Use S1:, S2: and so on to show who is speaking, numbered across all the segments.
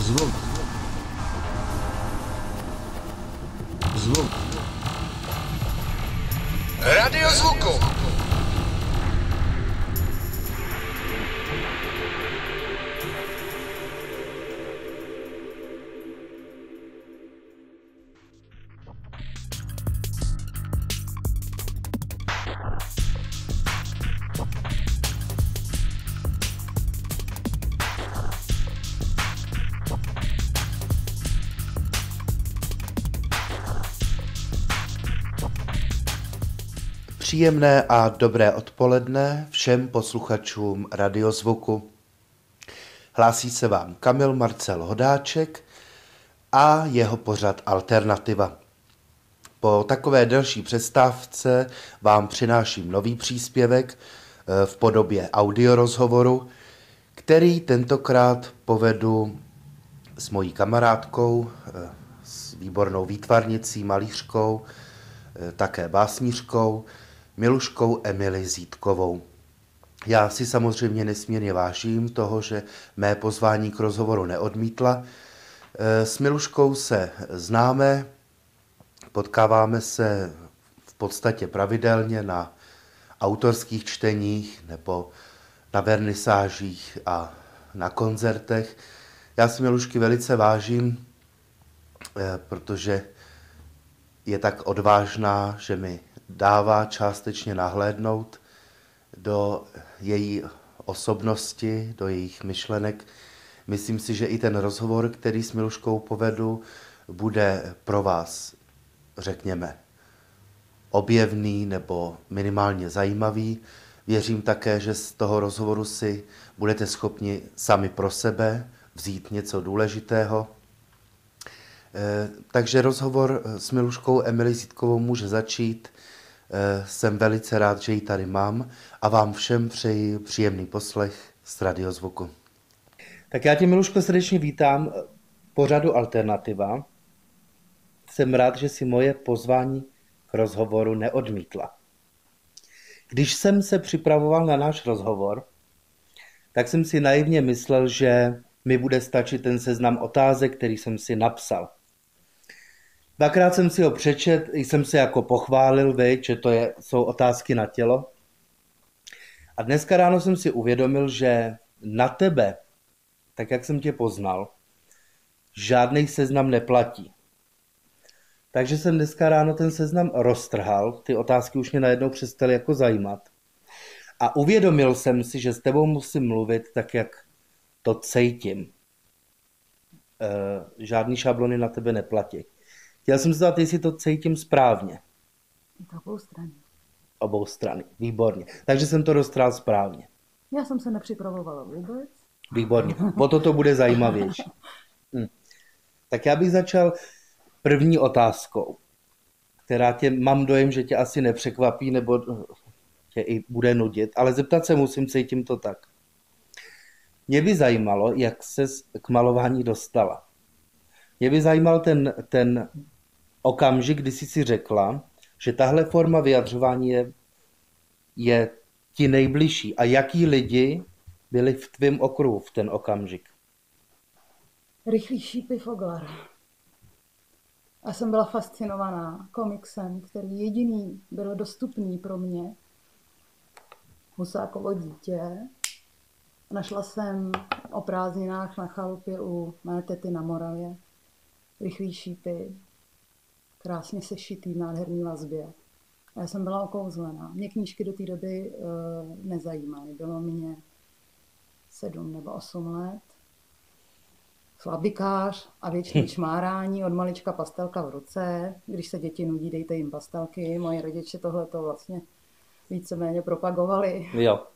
S1: Zvuk. Zvuk.
S2: Radio
S3: Příjemné a dobré odpoledne všem posluchačům Radiozvuku. Hlásí se vám Kamil Marcel Hodáček a jeho pořad Alternativa. Po takové delší přestávce vám přináším nový příspěvek eh, v podobě audiorozhovoru, který tentokrát povedu s mojí kamarádkou, eh, s výbornou výtvarnicí, malířkou, eh, také básnířkou, Miluškou Emily Zítkovou. Já si samozřejmě nesmírně vážím toho, že mé pozvání k rozhovoru neodmítla. Eh, S Miluškou se známe, potkáváme se v podstatě pravidelně na autorských čteních nebo na vernisážích a na koncertech. Já si Milušky velice vážím, eh, protože je tak odvážná, že mi dává částečně nahlédnout do její osobnosti, do jejich myšlenek. Myslím si, že i ten rozhovor, který s Miluškou povedu, bude pro vás, řekněme, objevný nebo minimálně zajímavý. Věřím také, že z toho rozhovoru si budete schopni sami pro sebe vzít něco důležitého. Eh, Takže rozhovor s Miluškou Emily Zítkovou může začít. Eh, Jsem velice rád, že ji tady mám a vám všem přeji příjemný poslech z radiozvuku.
S4: Tak já tě, Miluško, srdečně vítám pořadu Alternativa. Jsem rád, že si moje pozvání k rozhovoru neodmítla. Když jsem se připravoval na náš rozhovor, tak jsem si naivně myslel, že mi bude stačit ten seznam otázek, který jsem si napsal. Dvakrát jsem si ho přečet, jsem se jako pochválil, viď, že to je, jsou otázky na tělo. A dneska ráno jsem si uvědomil, že na tebe, tak jak jsem tě poznal, žádný seznam neplatí. Takže jsem dneska ráno ten seznam roztrhal, ty otázky už mě najednou přestaly jako zajímat. A uvědomil jsem si, že s tebou musím mluvit tak, jak to cítím. E, žádný šablony na tebe neplatí. Chtěl jsem se zeptat, jestli to cítím správně.
S5: Je to obou strany.
S4: Obou strany. Výborně. Takže jsem to roztrhal správně.
S5: Já jsem se nepřipravovala vůbec.
S4: Výborně. O to to bude zajímavější. Hm. Tak já bych začal první otázkou, která tě, mám dojem, že tě asi nepřekvapí nebo tě i bude nudit, ale zeptat se musím, cítím to tak. Mě by zajímalo, jak se k malování dostala. Mě by zajímal ten, ten okamžik, kdy jsi si řekla, že tahle forma vyjadřování je, je ti nejbližší. A jaký lidi byli v tvém okruhu v ten okamžik?
S5: Rychlý šípy Foglar. A jsem byla fascinovaná komiksem, který jediný byl dostupný pro mě. Husákovo dítě. Našla jsem o prázdninách na chalupě u mé tety na Moravě. Rychlý šípy, krásně sešitý nádherný vazbě. A já jsem byla okouzlená. Mě knížky do té doby uh, nezajímaly. Bylo mě sedm nebo osm let. Slabikář a věčný čmárání, od malička pastelka v ruce. Když se děti nudí, dejte jim pastelky. Moji rodiče tohle to vlastně víceméně propagovali.
S4: Jo.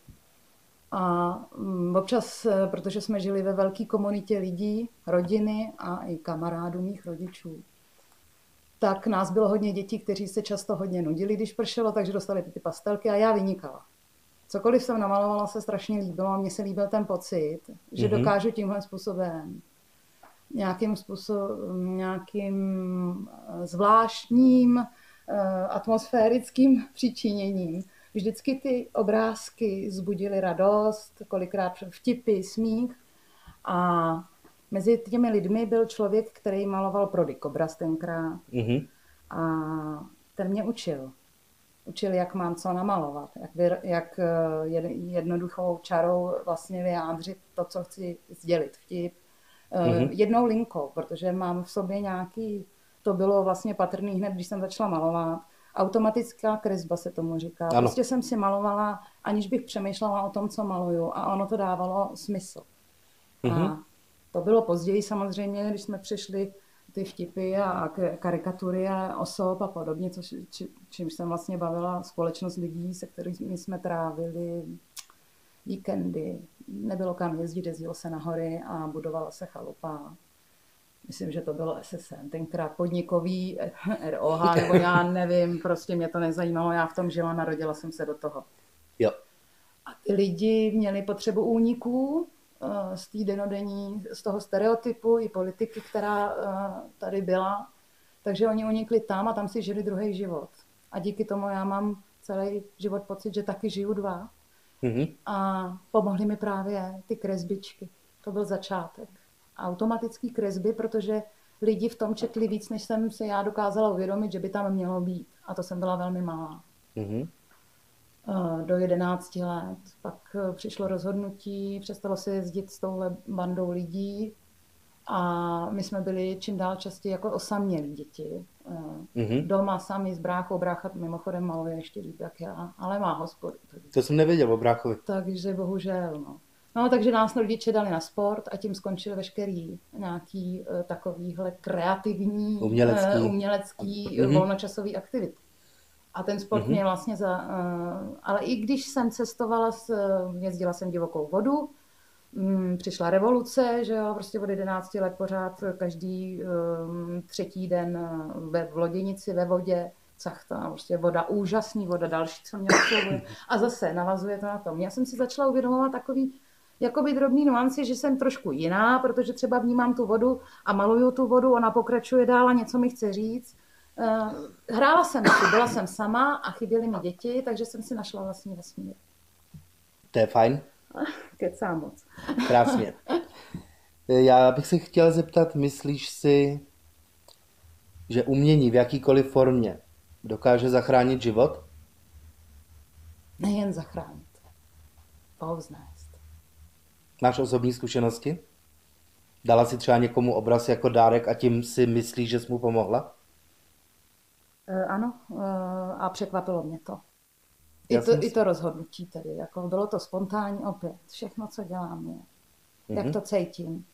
S5: A mm, občas, eh, protože jsme žili ve velké komunitě lidí, rodiny a i kamarádů mých rodičů, tak nás bylo hodně dětí, kteří se často hodně nudili, když pršelo, takže dostali ty, ty pastelky a já vynikala. Cokoliv jsem namalovala, se strašně líbilo a mně se líbil ten pocit, že
S4: Mhm.
S5: dokážu tímhle způsobem nějakým způsobem, nějakým eh, zvláštním eh, atmosférickým přičiněním. Vždycky ty obrázky zbudily radost, kolikrát vtipy, smích a Mezi těmi lidmi byl člověk, který maloval pro Dikobraz tenkrát
S4: Mhm.
S5: a ten mě učil. Učil, jak mám co namalovat, jak, vy, jak eh, jed- jednoduchou čarou vlastně vyjádřit to, co chci sdělit, vtip. Mm-hmm. Jednou linkou, protože mám v sobě nějaký, to bylo vlastně patrný hned, když jsem začala malovat, automatická kresba se tomu říká.
S4: Ano.
S5: Prostě jsem si malovala, aniž bych přemýšlela o tom, co maluju a ono to dávalo smysl. Mm-hmm. A to bylo později samozřejmě, když jsme přišli ty vtipy a karikatury a osob a podobně, což, či, čímž jsem vlastně bavila společnost lidí, se kterými jsme trávili víkendy. Nebylo kam jezdit, jezdilo se na hory a budovala se chalupa. Myslím, že to bylo SSN, tenkrát podnikový ROH, nebo já nevím, prostě mě to nezajímalo, já v tom žila, narodila jsem se do toho.
S4: Jo.
S5: A ty lidi měli potřebu úniků z té denodenní, z toho stereotypu i politiky, která eh, tady byla. Takže oni unikli tam a tam si žili druhý život. A díky tomu já mám celý život pocit, že taky žiju dva.
S4: Mhm.
S5: A pomohly mi právě ty kresbičky. To byl začátek. Automatický kresby, protože lidi v tom četli víc, než jsem se já dokázala uvědomit, že by tam mělo být. A to jsem byla velmi malá.
S4: Mhm.
S5: Eh, do 11 let. Pak eh, přišlo rozhodnutí, přestalo se jezdit s touhle bandou lidí a my jsme byli čím dál častěji jako osamělí děti.
S4: Mhm.
S5: Doma sami s bráchou, brácha mimochodem maluje ještě líp jak já, ale má hospodu. takže-
S4: To jsem nevěděl o bráchovi.
S5: takže bohužel, no. No, takže nás rodiče dali na sport a tím skončil veškerý nějaký uh, takovýhle kreativní,
S4: Umělecký.
S5: uh, umělecký
S4: Mhm.
S5: mm-hmm. volnočasový aktivit. A ten sport mm-hmm. mě vlastně za... Uh, ale i když jsem cestovala, s, uh, jezdila jsem divokou vodu, mm, přišla revoluce, že jo, prostě od 11 let pořád každý um, třetí den ve v loděnici, ve vodě, cachta, prostě voda, úžasný voda, další, co mě oslovuje. A zase navazuje to na tom. Já jsem si začala uvědomovat takový jakoby drobný nuanci, že jsem trošku jiná, protože třeba vnímám tu vodu a maluju tu vodu, ona pokračuje dál a něco mi chce říct. Eh, Hrála jsem si, byla jsem sama a chyběly mi děti, takže jsem si našla vlastní vesmír.
S4: To je fajn.
S5: Kecám moc.
S4: Krásně. Já bych se chtěl zeptat, myslíš si, že umění v jakýkoliv formě dokáže zachránit život?
S5: Nejen zachránit, povznést.
S4: Máš osobní zkušenosti? Dala si třeba někomu obraz jako dárek a tím si myslíš, že jsi mu pomohla?
S5: Eh, Ano, eh, a překvapilo mě to. I to, I to rozhodnutí tedy, jako bylo to spontánní opět. Všechno, co dělám, je, jak to cítím.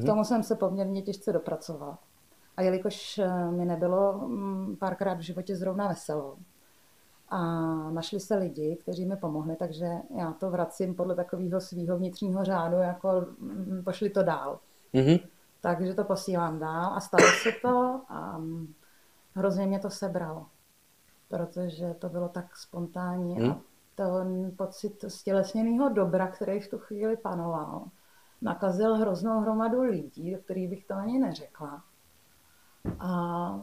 S5: K tomu jsem se poměrně těžce dopracovala. A jelikož eh, mi nebylo mm, párkrát v životě zrovna veselo, a našli se lidi, kteří mi pomohli, takže já to vracím podle takového svého vnitřního řádu, jako mm, pošli to dál.
S4: Mhm.
S5: Takže to posílám dál a stalo se to a mm, hrozně mě to sebralo, protože to bylo tak spontánní
S4: Hmm.
S5: a ten pocit stělesněného dobra, který v tu chvíli panoval, nakazil hroznou hromadu lidí, do kterých bych to ani neřekla. A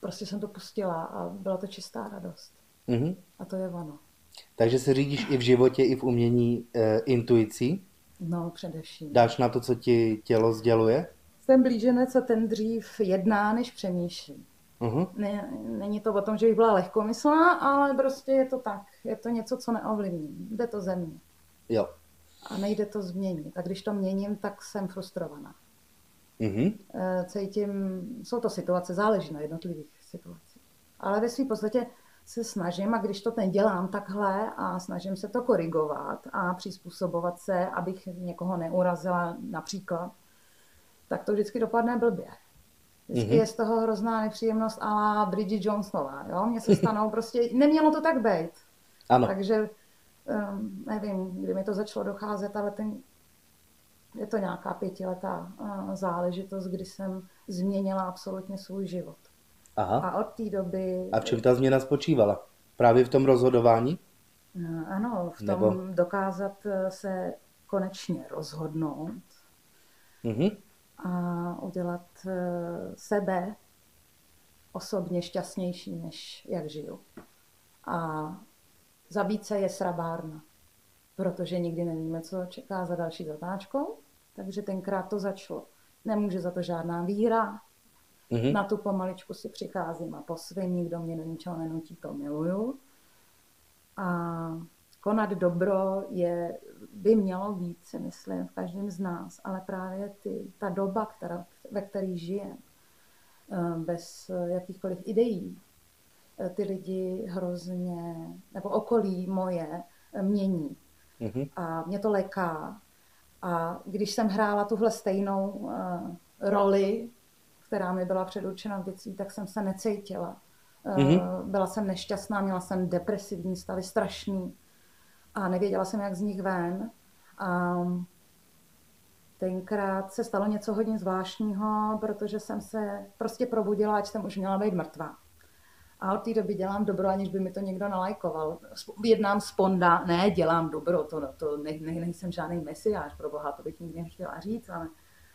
S5: prostě jsem to pustila a byla to čistá radost.
S4: Mhm.
S5: A to je ono.
S4: Takže se řídíš i v životě, i v umění e, intuicí?
S5: No, především.
S4: Dáš na to, co ti tělo sděluje?
S5: Jsem blíženec a ten dřív jedná, než přemýšlí.
S4: Mhm.
S5: Ne, není to o tom, že bych byla lehkomyslná, ale prostě je to tak. Je to něco, co neovlivním. Jde to ze mě.
S4: Jo.
S5: A nejde to změnit. A když to měním, tak jsem frustrovaná.
S4: Mhm.
S5: Eh, Cítím, jsou to situace, záleží na jednotlivých situacích. Ale ve své podstatě se snažím, a když to nedělám takhle a snažím se to korigovat a přizpůsobovat se, abych někoho neurazila například, tak to vždycky dopadne blbě. Vždycky
S4: Mhm.
S5: je z toho hrozná nepříjemnost a la Bridget Jonesová. Jo? Mně se stanou prostě, nemělo to tak být.
S4: Ano.
S5: Takže um, nevím, kdy mi to začalo docházet, ale ten, je to nějaká pětiletá uh, záležitost, kdy jsem změnila absolutně svůj život.
S4: Aha.
S5: A od té doby,
S4: A v čem ta změna spočívala? Právě v tom rozhodování?
S5: uh, ano, v tom
S4: Nebo-
S5: dokázat uh, se konečně rozhodnout
S4: Mhm.
S5: A udělat uh, sebe osobně šťastnější, než jak žiju. A zabít se je srabárna, protože nikdy nevíme, co čeká za další zatáčkou. Takže tenkrát to začalo. Nemůže za to žádná víra. Mm-hmm. Na tu pomaličku si přicházím a po svým, nikdo mě do ničeho nenutí, to miluju. A konat dobro je, by mělo být, si myslím, v každém z nás, ale právě ty, ta doba, která, ve které žijeme, eh, bez jakýchkoliv ideí, eh, ty lidi hrozně, nebo okolí moje, eh, mění. Mm-hmm. A mě to leká. A když jsem hrála tuhle stejnou uh, roli, která mi byla předurčena v dětství, tak jsem se necítila. Mm-hmm. Byla jsem nešťastná, měla jsem depresivní stavy, strašný a nevěděla jsem, jak z nich ven. A tenkrát se stalo něco hodně zvláštního, protože jsem se prostě probudila, ať jsem už měla být mrtvá. A od té doby dělám dobro, aniž by mi to někdo nalajkoval. Jednám sponda, ne, dělám dobro, to, to ne, ne, nejsem žádný mesiáš, pro boha, to bych nikdy nechtěla říct, ale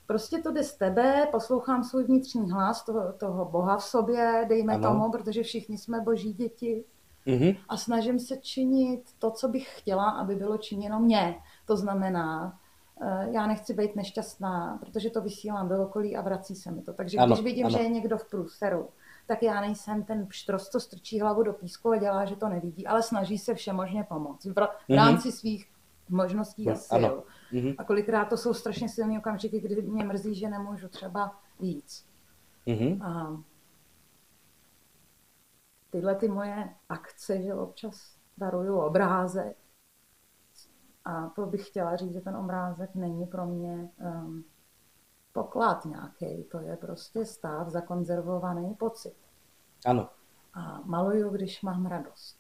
S5: prostě to jde z tebe, poslouchám svůj vnitřní hlas toho, toho Boha v sobě, dejme ano. tomu, protože všichni jsme boží děti. Mm-hmm. A snažím se činit to, co bych chtěla, aby bylo činěno mně. To znamená, eh, já nechci být nešťastná, protože to vysílám do okolí a vrací se mi to. Takže ano, když vidím, ano. že je někdo v průseru, tak já nejsem ten pštros, co strčí hlavu do písku a dělá, že to nevidí, ale snaží se všemožně pomoct v mhm. rámci mm-hmm. svých možností a sil. Ano. Mm-hmm. A kolikrát to jsou strašně silné okamžiky, kdy mě mrzí, že nemůžu třeba víc. Mm-hmm. A tyhle ty moje akce, že občas daruju obrázek. A to bych chtěla říct, že ten obrázek není pro mě um, poklad nějaký, to je prostě stav, zakonzervovaný pocit.
S4: Ano.
S5: A maluju, když mám radost.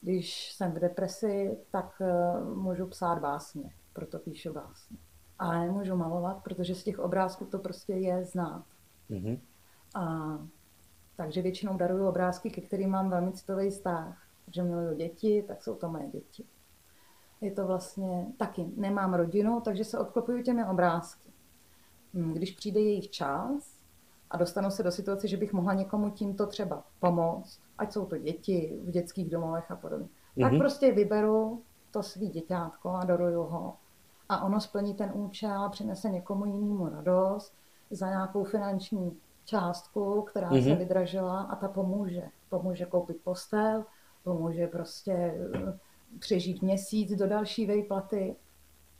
S5: Když jsem v depresi, tak uh, můžu psát básně, proto píšu básně. Ale nemůžu malovat, protože z těch obrázků to prostě je znát. Mm-hmm. A takže většinou daruju obrázky, ke kterým mám velmi citový vztah. Že miluju děti, tak jsou to moje děti. Je to vlastně taky, nemám rodinu, takže se obklopuju těmi obrázky. Hmm, když přijde jejich čas a dostanu se do situace, že bych mohla někomu tímto třeba pomoct, ať jsou to děti v dětských domovech a podobně, mm-hmm. tak mhm. prostě vyberu to svý děťátko a daruju ho. A ono splní ten účel a přinese někomu jinému radost za nějakou finanční částku, která mm-hmm. se mhm. vydražila a ta pomůže. Pomůže koupit postel, pomůže prostě eh, přežít měsíc do další vejplaty.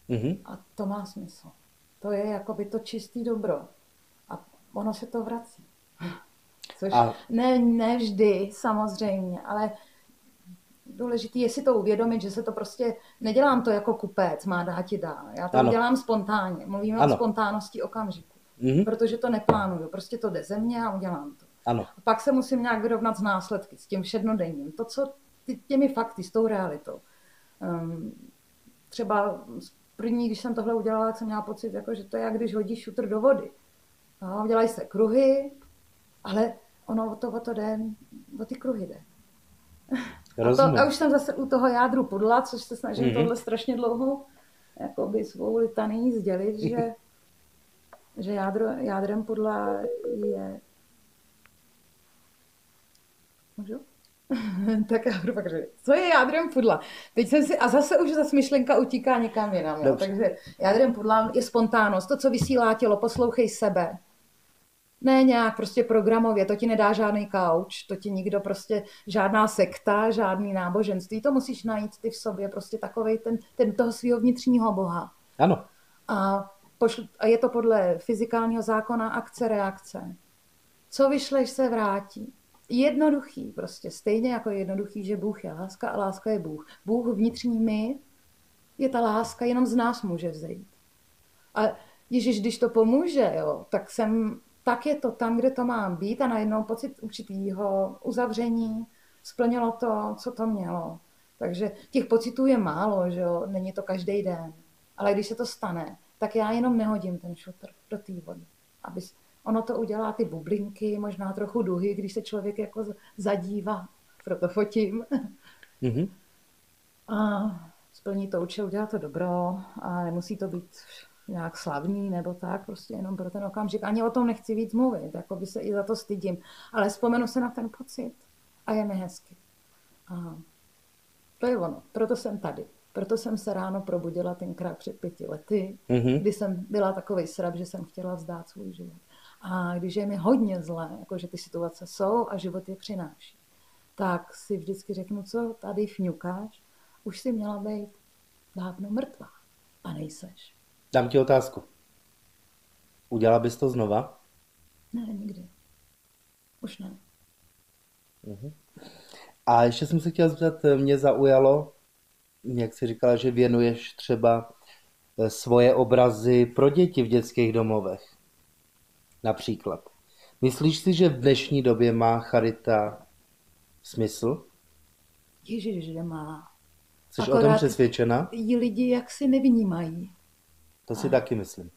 S5: Mm-hmm. A to má smysl. To je jako by to čistý dobro. A ono se to vrací. Což a... ne, ne vždy, samozřejmě, ale důležité je si to uvědomit, že se to prostě, nedělám to jako kupec, má dát ti dá. Já to ano. dělám spontánně. Mluvíme ano. o spontánnosti okamžiku. Mm-hmm. Protože to neplánuju. Prostě to jde ze mě a udělám to.
S4: Ano.
S5: A pak se musím nějak vyrovnat s následky, s tím všednodenním. To, co ty, těmi fakty, s tou realitou. Um, třeba první, když jsem tohle udělala, jsem měla pocit, jako, že to je jak když hodíš šutr do vody. No, dělají se kruhy, ale ono o to, o to jde, o ty kruhy jde. A, to, a už jsem zase u toho jádru pudla, což se snažím mm-hmm. tohle strašně dlouho jakoby svou litaný sdělit, že, že jádro, jádrem pudla je... Můžu? tak já budu pak říct, co je jádrem pudla? Teď jsem si, a zase už zase myšlenka utíká někam jinam. Jo? Takže jádrem pudla je spontánnost, to, co vysílá tělo, poslouchej sebe. Ne nějak prostě programově, to ti nedá žádný couch, to ti nikdo prostě, žádná sekta, žádný náboženství, to musíš najít ty v sobě, prostě takovej ten, ten toho svého vnitřního boha.
S4: Ano.
S5: A je to podle fyzikálního zákona akce, reakce. Co vyšleš, se vrátí jednoduchý, prostě stejně jako jednoduchý, že Bůh je láska a láska je Bůh. Bůh vnitřní my je ta láska, jenom z nás může vzejít. A Ježíš, když to pomůže, jo, tak jsem, tak je to tam, kde to mám být a najednou pocit určitýho uzavření splnilo to, co to mělo. Takže těch pocitů je málo, že jo, není to každý den. Ale když se to stane, tak já jenom nehodím ten šutr do té vody, aby, Ono to udělá ty bublinky, možná trochu duhy, když se člověk jako zadívá. Proto fotím. Mm-hmm. A splní to účel, udělá to dobro a nemusí to být nějak slavný nebo tak, prostě jenom pro ten okamžik. Ani o tom nechci víc mluvit, jako by se i za to stydím, ale vzpomenu se na ten pocit a je mi hezky. A to je ono, proto jsem tady. Proto jsem se ráno probudila tenkrát před pěti lety,
S4: Mhm.
S5: kdy jsem byla takový srab, že jsem chtěla vzdát svůj život. A když je mi hodně zlé, jakože ty situace jsou a život je přináší, tak si vždycky řeknu, co tady fňukáš, už si měla být dávno mrtvá. A nejseš.
S4: Dám ti otázku. Udělala bys to znova?
S5: Ne, nikdy. Už ne.
S4: A ještě jsem se chtěl zeptat, mě zaujalo, jak jsi říkala, že věnuješ třeba eh, svoje obrazy pro děti v dětských domovech. Například. Myslíš si, že v dnešní době má charita smysl?
S5: Ježiš, že má.
S4: Jsi o tom
S5: Akorát-
S4: přesvědčena?
S5: Ji lidi jak si nevnímají.
S4: To si taky myslím.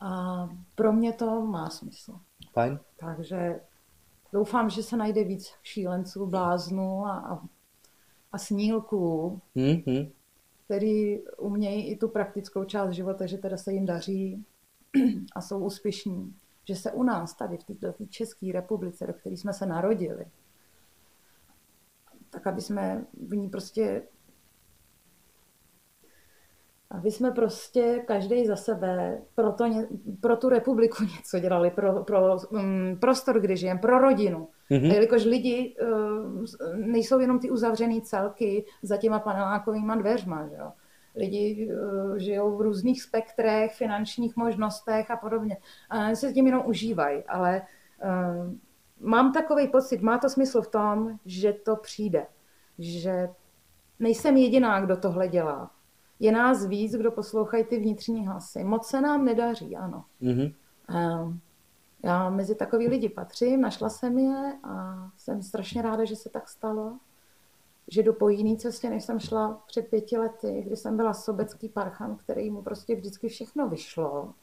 S5: A pro mě to má smysl.
S4: Fajn?
S5: Takže doufám, že se najde víc šílenců, bláznů a, a, a snílků,
S4: Mhm.
S5: který umějí i tu praktickou část života, že teda se jim daří a jsou úspěšní. Že se u nás tady v této České republice, do které jsme se narodili, tak aby jsme v ní prostě aby jsme prostě každý za sebe pro, to, pro tu republiku něco dělali, pro, pro um, prostor, kde žijeme, pro rodinu.
S4: Mhm.
S5: A jelikož lidi uh, nejsou jenom ty uzavřené celky za těma panelákovými dveřma, že jo? Lidi uh, žijou v různých spektrech, finančních možnostech a podobně. A se tím jenom užívají, ale uh, mám takový pocit, má to smysl v tom, že to přijde. Že nejsem jediná, kdo tohle dělá. Je nás víc, kdo poslouchají ty vnitřní hlasy. Moc se nám nedaří, ano.
S4: Mhm.
S5: Ehm, Já mezi takový lidi patřím, našla jsem je a jsem strašně ráda, že se tak stalo. Že jdu po jiné cestě, než jsem šla před pěti lety, kdy jsem byla sobecký parchan, který mu prostě vždycky všechno vyšlo.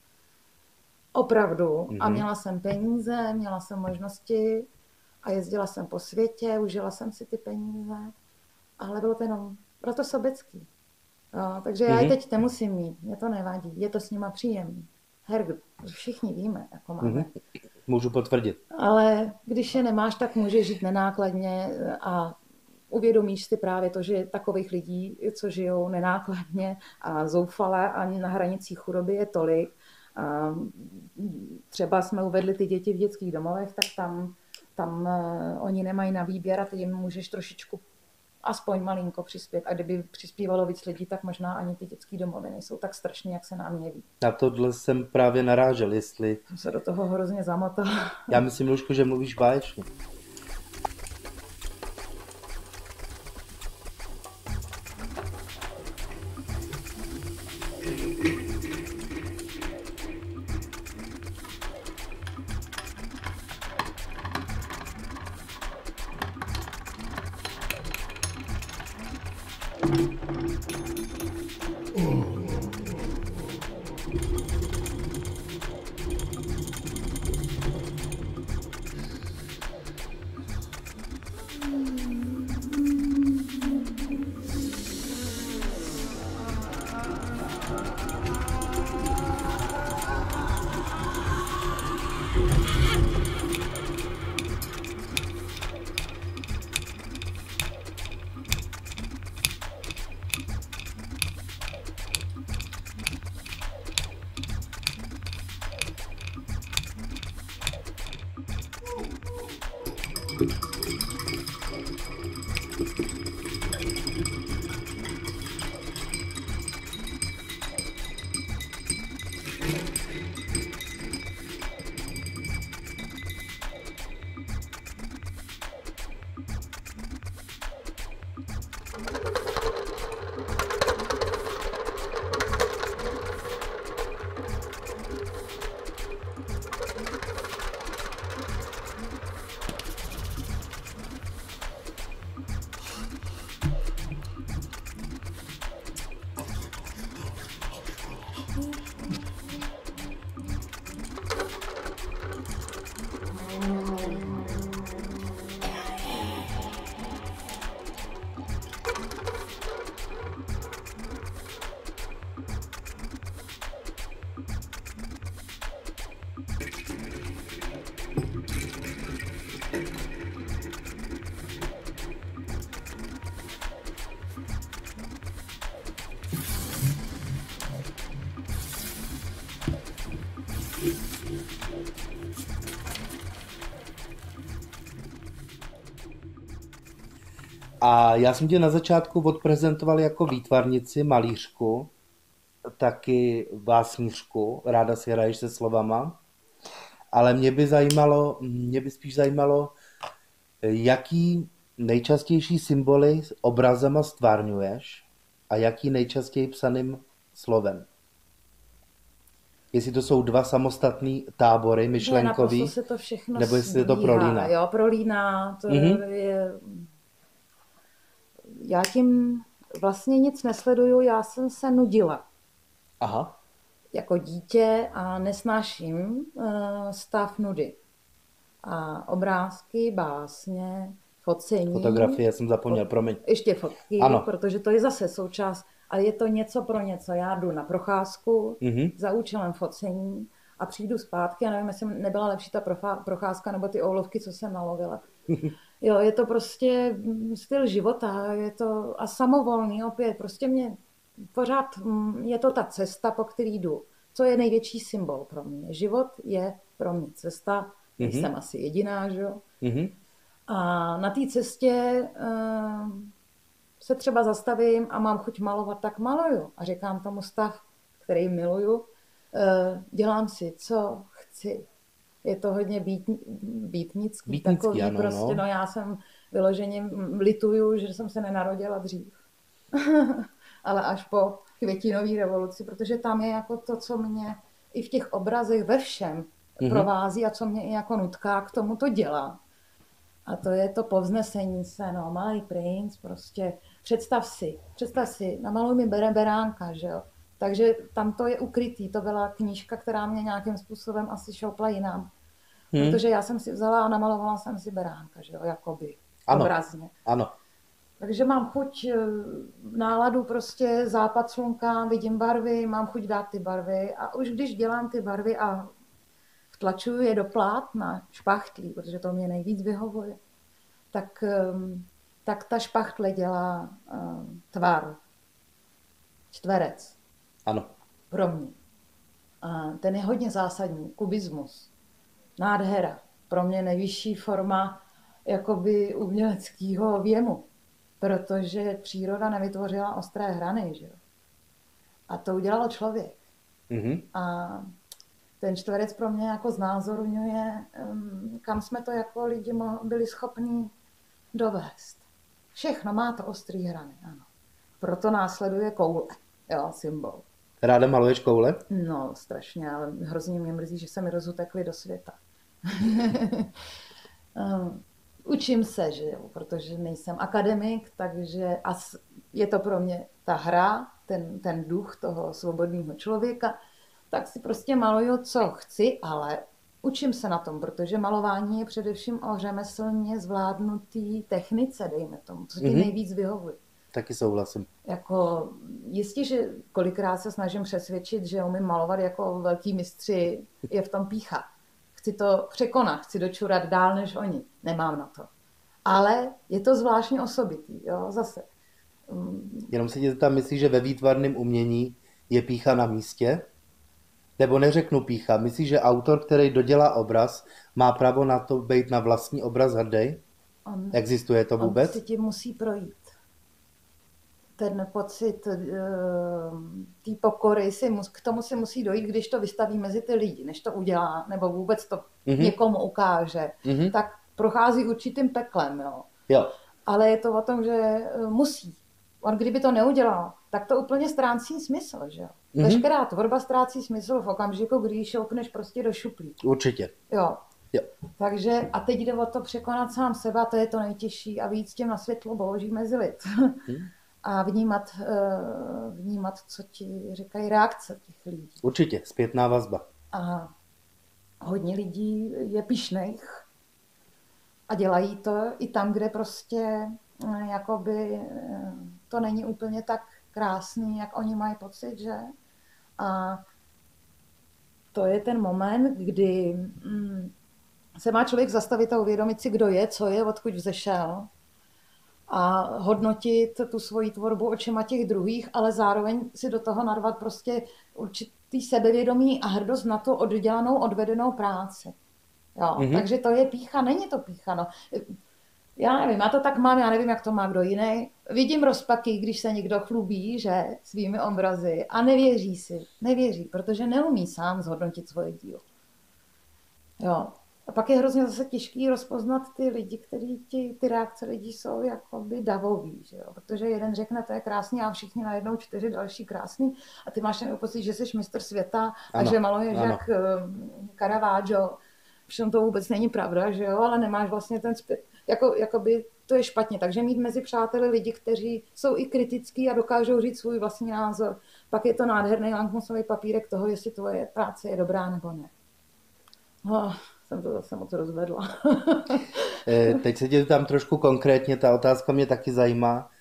S5: Opravdu. A
S4: Mhm.
S5: měla jsem peníze, měla jsem možnosti a jezdila jsem po světě, užila jsem si ty peníze, ale bylo to jenom, bylo to sobecký. Jo, takže já je
S4: Mhm.
S5: teď nemusím mít, mě to nevadí, je to s nima příjemný. Herg, všichni víme, jako máme.
S4: Mhm. Můžu potvrdit.
S5: Ale když je nemáš, tak můžeš žít nenákladně a uvědomíš si právě to, že takových lidí, co žijou nenákladně a zoufale a na hranicích chudoby je tolik. A třeba jsme uvedli ty děti v dětských domovech, tak tam, tam eh, oni nemají na výběr a ty jim můžeš trošičku aspoň malinko přispět. A kdyby přispívalo víc lidí, tak možná ani ty dětské domovy nejsou tak strašně, jak se nám jeví.
S4: Na tohle jsem právě narážel, jestli...
S5: Jsem se do toho hrozně zamotala.
S4: Já myslím, Lužko, že mluvíš báječně. フフフ。A já jsem tě na začátku odprezentoval jako výtvarnici, malířku, taky básnířku, ráda si hraješ se slovama, ale mě by zajímalo, mě by spíš zajímalo, jaký nejčastější symboly obrazama stvárňuješ a jaký nejčastěji psaným slovem. Jestli to jsou dva samostatný tábory myšlenkový,
S5: Ne, se to všechno
S4: nebo jestli je to prolíná.
S5: Jo, prolíná, to
S4: Mhm.
S5: je... Já tím vlastně nic nesleduju, já jsem se nudila
S4: Aha,
S5: jako dítě a nesnáším eh, stav nudy. A obrázky, básně, focení.
S4: fotografie jsem zapomněl, promiň.
S5: Ještě fotky,
S4: Ano.
S5: protože to je zase součást, ale je to něco pro něco. Já jdu na procházku
S4: Mhm.
S5: za účelem focení a přijdu zpátky a nevím, jestli nebyla lepší ta procházka nebo ty oulovky, co jsem nalovila. Jo, je to prostě styl života, je to a samovolný opět, prostě mě pořád mm, je to ta cesta, po který jdu. Co je největší symbol pro mě? Život je pro mě cesta,
S4: Mhm.
S5: jsem asi jediná, že jo?
S4: Mhm.
S5: A na té cestě uh, se třeba zastavím a mám chuť malovat, tak maluju. A říkám tomu stav, který miluju, uh, dělám si, co chci. Je to hodně být, býtnický,
S4: Býtnický,
S5: takový
S4: ano,
S5: prostě,
S4: no.
S5: no já jsem vyloženě lituju, že jsem se nenarodila dřív. Ale až po květinové revoluci, protože tam je jako to, co mě i v těch obrazech ve všem
S4: Mhm.
S5: provází a co mě i jako nutká k tomu to dělá. A to je to povznesení se, no, malý princ, prostě představ si, představ si, namaluj mi bere beránka, že jo. Takže tam to je ukrytý, to byla knížka, která mě nějakým způsobem asi šoupla jinam.
S4: Hmm.
S5: Protože já jsem si vzala a namalovala jsem si beránka, že jo, jakoby,
S4: Ano.
S5: obrazně.
S4: Ano.
S5: Takže mám chuť eh, náladu prostě západ slunka, vidím barvy, mám chuť dát ty barvy a už když dělám ty barvy a vtlačuju je do plátna špachtlí, protože to mě nejvíc vyhovuje, tak, ehm, tak ta špachtle dělá ehm, tvar, čtverec
S4: Ano.
S5: pro mě. A ten je hodně zásadní, kubismus, nádhera, pro mě nejvyšší forma jakoby uměleckého věmu, protože příroda nevytvořila ostré hrany, že jo. A to udělal člověk.
S4: Mhm.
S5: A ten čtverec pro mě jako znázorňuje, kam jsme to jako lidi byli schopni dovést. Všechno má to ostrý hrany, ano. Proto následuje koule, jo, symbol.
S4: Ráda maluješ koule?
S5: No, strašně, ale hrozně mě mrzí, že se mi rozutekly do světa. Um, Učím se, že jo, protože nejsem akademik, takže as, je to pro mě ta hra, ten, ten duch toho svobodného člověka, tak si prostě maluju, co chci, ale učím se na tom, protože malování je především o řemeslně zvládnutý technice, dejme tomu, co ti
S4: Mhm.
S5: nejvíc vyhovuje.
S4: Taky souhlasím.
S5: Jako, jistě, že kolikrát se snažím přesvědčit, že umím malovat jako velký mistři, je v tom pícha. Chci to překonat, chci dočurat dál než oni. Nemám na to. Ale je to zvláštně osobitý, jo, zase. Mm,
S4: Jenom se tě zeptám, myslíš, že ve výtvarném umění je pícha na místě? Nebo neřeknu pícha, myslíš, že autor, který dodělá obraz, má právo na to být na vlastní obraz hrdý?
S5: On,
S4: Existuje to
S5: on
S4: vůbec?
S5: si tím musí projít. Ten pocit uh, té pokory, si mus, k tomu si musí dojít, když to vystaví mezi ty lidi, než to udělá, nebo vůbec to
S4: Mhm.
S5: někomu ukáže.
S4: Mhm.
S5: Tak prochází určitým peklem, jo.
S4: Jo,
S5: ale je to o tom, že eh, musí. On kdyby to neudělal, tak to úplně ztrácí smysl, že jo.
S4: Mhm.
S5: Veškerá tvorba ztrácí smysl v okamžiku, kdy ji šoupneš prostě do šuplíku.
S4: určitě.
S5: Jo.
S4: Jo.
S5: Takže a teď jde o to překonat sám sebe, a to je to nejtěžší a víc těm na světlo boží mezi lid. A vnímat, eh, vnímat, co ti říkají reakce těch lidí.
S4: Určitě, zpětná vazba.
S5: A hodně lidí je pišných a dělají to i tam, kde prostě eh, jakoby eh, to není úplně tak krásný, jak oni mají pocit, že? A to je ten moment, kdy mm, se má člověk zastavit a uvědomit si, kdo je, co je, odkud vzešel a hodnotit tu svoji tvorbu očima těch druhých, ale zároveň si do toho narvat prostě určitý sebevědomí a hrdost na tu oddělanou, odvedenou práci. Jo,
S4: Mhm.
S5: mm-hmm. Takže to je pícha, není to pícha. No. Já nevím, já to tak mám, já nevím, jak to má kdo jiný. Vidím rozpaky, když se někdo chlubí, že svými obrazy a nevěří si, nevěří, protože neumí sám zhodnotit svoje dílo. Jo. A pak je hrozně zase těžký rozpoznat ty lidi, který ti, ty reakce lidí jsou jakoby davový, že jo? protože jeden řekne, to je krásný a všichni najednou čtyři další krásný a ty máš ten pocit, že jsi mistr světa
S4: Ano,
S5: a že maluješ
S4: ano.
S5: jak um, Caravaggio. Všem to vůbec není pravda, že jo, ale nemáš vlastně ten zpět, jako, jakoby to je špatně. Takže mít mezi přáteli lidi, kteří jsou i kritický a dokážou říct svůj vlastní názor. Pak je to nádherný lankmusový papírek toho, jestli tvoje práce je dobrá nebo ne. Oh, jsem to zase moc rozvedla.
S4: Eh, Teď se tě tam trošku konkrétně, ta otázka mě taky zajímá.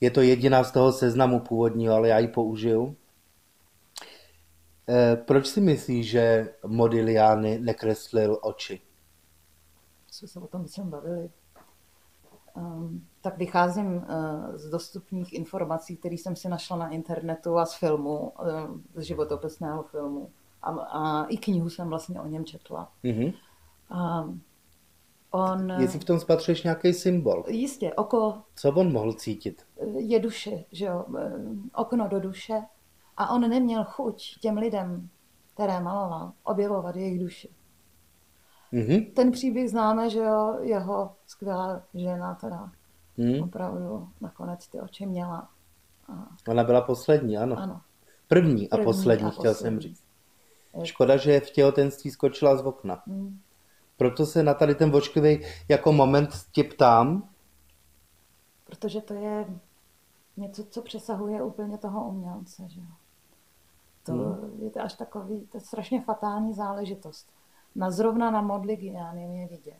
S4: Je to jediná z toho seznamu původního, ale já ji použiju. Eh, Proč si myslíš, že Modigliani nekreslil oči?
S5: jsme se o tom jsem bavili. Um, tak vycházím uh, z dostupných informací, které jsem si našla na internetu a z filmu, um, z životopisného filmu. A, a i knihu jsem vlastně o něm četla.
S4: Mhm.
S5: Um, on,
S4: Jestli v tom spatřuješ nějaký symbol,
S5: jistě, oko
S4: co on mohl cítit?
S5: je duše, že jo, um, okno do duše. A on neměl chuť těm lidem, které maloval, objevovat jejich duši.
S4: Mhm.
S5: Ten příběh známe, že jo, jeho skvělá žena teda
S4: Mhm.
S5: opravdu nakonec ty oči měla. A,
S4: Ona byla poslední, ano.
S5: ano.
S4: První a
S5: První
S4: poslední,
S5: a
S4: chtěl jsem
S5: poslední.
S4: říct. Škoda, že v těhotenství skočila z okna.
S5: Mm.
S4: Proto se na tady ten vočkivý jako moment tě ptám,
S5: Protože to je něco, co přesahuje úplně toho umělce, že. To
S4: Hmm.
S5: je to až takový, to je strašně fatální záležitost. Na zrovna na Modigliani je vidět,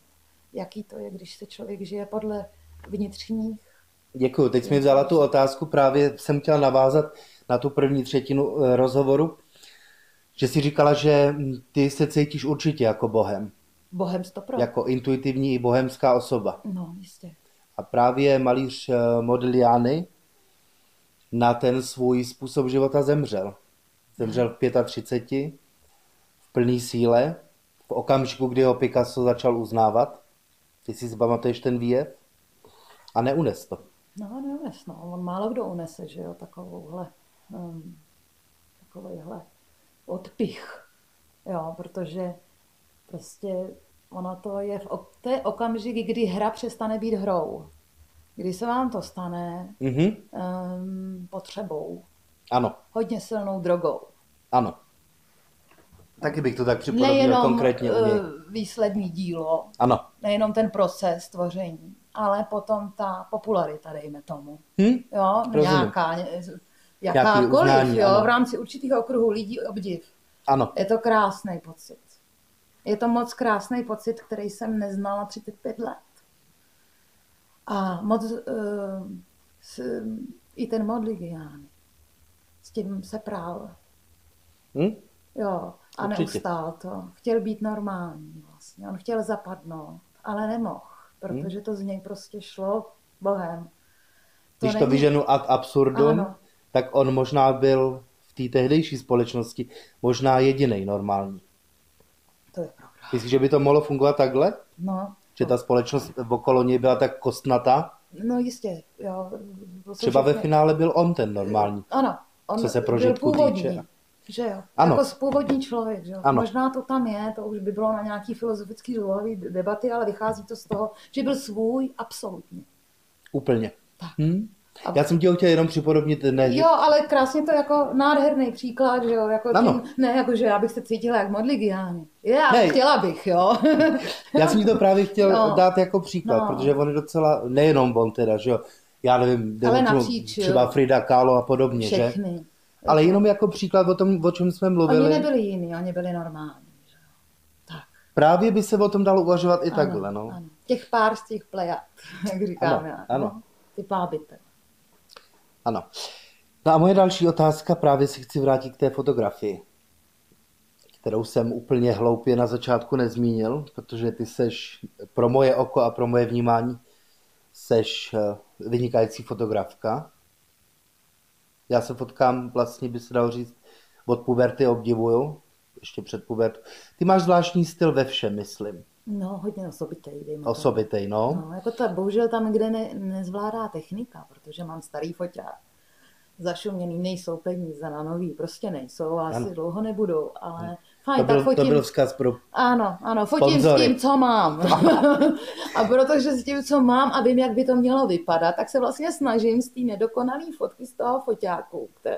S5: jaký to je, když se člověk žije podle vnitřních
S4: Děkuji. Teď jsi mi vzala tu otázku, právě jsem chtěl navázat na tu první třetinu eh, rozhovoru, že jsi říkala, že hm, ty se cítíš určitě jako bohem,
S5: bohem stopro.
S4: jako intuitivní i bohemská osoba.
S5: No, jistě.
S4: A právě malíř eh, Modigliani na ten svůj způsob života zemřel. Zemřel v 35, v plné síle, v okamžiku, kdy ho Picasso začal uznávat. Ty si si pamatuješ ten výjev? A neunes to.
S5: No, neunes, no. On málo kdo unese, že jo, takovouhle, um, takovýhle odpich. Jo, protože prostě ono to je, v, je okamžik, kdy hra přestane být hrou. Kdy se vám to stane
S4: Mhm.
S5: um, potřebou,
S4: Ano,
S5: hodně silnou drogou.
S4: ano. Taky bych to tak připodobnil
S5: Nejenom
S4: konkrétně něj.
S5: uh, výsledný dílo,
S4: Ano.
S5: nejenom ten proces tvoření, ale potom ta popularita, dejme tomu.
S4: Hm?
S5: Jo,
S4: Rozumím.
S5: nějaká, jakákoliv,
S4: uznání,
S5: jo,
S4: ano.
S5: v rámci určitých okruhů lidí obdiv.
S4: Ano.
S5: Je to krásný pocit. Je to moc krásný pocit, který jsem neznala 35 let. A moc, uh, s, i ten Modigliani, s tím se prál.
S4: Hm?
S5: Jo, a
S4: Určitě.
S5: neustál to. Chtěl být normální vlastně. On chtěl zapadnout, ale nemohl, protože to z něj prostě šlo Bohem.
S4: Když to
S5: není-
S4: vyženu ad absurdum,
S5: Ano.
S4: Tak on možná byl v té tehdejší společnosti možná jediný normální.
S5: To je pravda.
S4: Myslíš, že by to mohlo fungovat takhle?
S5: No,
S4: Že ta společnost okolo něj byla tak kostnatá?
S5: no jistě. Jsou
S4: Třeba ve finále byl on ten normální.
S5: Ano, on
S4: Co se prožitku
S5: původní,
S4: týče.
S5: že jo.
S4: Ano.
S5: Jako původní člověk, že jo.
S4: Ano.
S5: Možná to tam je, to už by bylo na nějaký filozofický dlouhavý debaty, ale vychází to z toho, že byl svůj absolutně.
S4: Úplně.
S5: Tak.
S4: Hm?
S5: A-
S4: Já jsem ti ho chtěl jenom připodobnit, ne, že...
S5: Jo, ale krásně to jako nádherný příklad, že jo, jako
S4: Ano.
S5: tím, ne jako, že já bych se cítila jak Modigliani. Já
S4: Ne.
S5: chtěla bych, jo.
S4: Já jsem ti to právě chtěl
S5: No.
S4: dát jako příklad,
S5: No.
S4: protože on je docela, nejenom on teda, že jo, já nevím,
S5: Ale napříč, jo.
S4: třeba Frida Kahlo a podobně, že?
S5: Všechny.
S4: Ale jenom jako příklad o tom, o čem jsme mluvili.
S5: Oni nebyli jiní, oni byli normální. Že jo. Tak.
S4: Právě by se o tom dalo uvažovat i
S5: Ano,
S4: takhle, no.
S5: Ano. Těch pár z těch plejat, jak říkám
S4: Ano,
S5: já.
S4: ano.
S5: No, ty pábite.
S4: Ano. No a moje další otázka, právě si chci vrátit k té fotografii, kterou jsem úplně hloupě na začátku nezmínil, protože ty seš pro moje oko a pro moje vnímání seš eh, vynikající fotografka. Já se fotkám, vlastně by se dalo říct, od puberty obdivuju, ještě před pubertou. Ty máš zvláštní styl ve všem, myslím.
S5: No, hodně osobitej. dejme tomu.
S3: Osobitej, no.
S5: No, jako to bohužel tam, kde ne, nezvládá technika, protože mám starý foťák. Zašuměný nejsou peníze na nový, prostě nejsou a asi
S3: Ano.
S5: dlouho nebudou, ale fajn,
S3: To byl,
S5: tak
S3: to
S5: fotím.
S3: byl vzkaz pro...
S5: Ano, ano, fotím
S3: Sponzory.
S5: s tím, co mám. a protože s tím, co mám a vím, jak by to mělo vypadat, tak se vlastně snažím z té nedokonalé fotky z toho foťáku, který,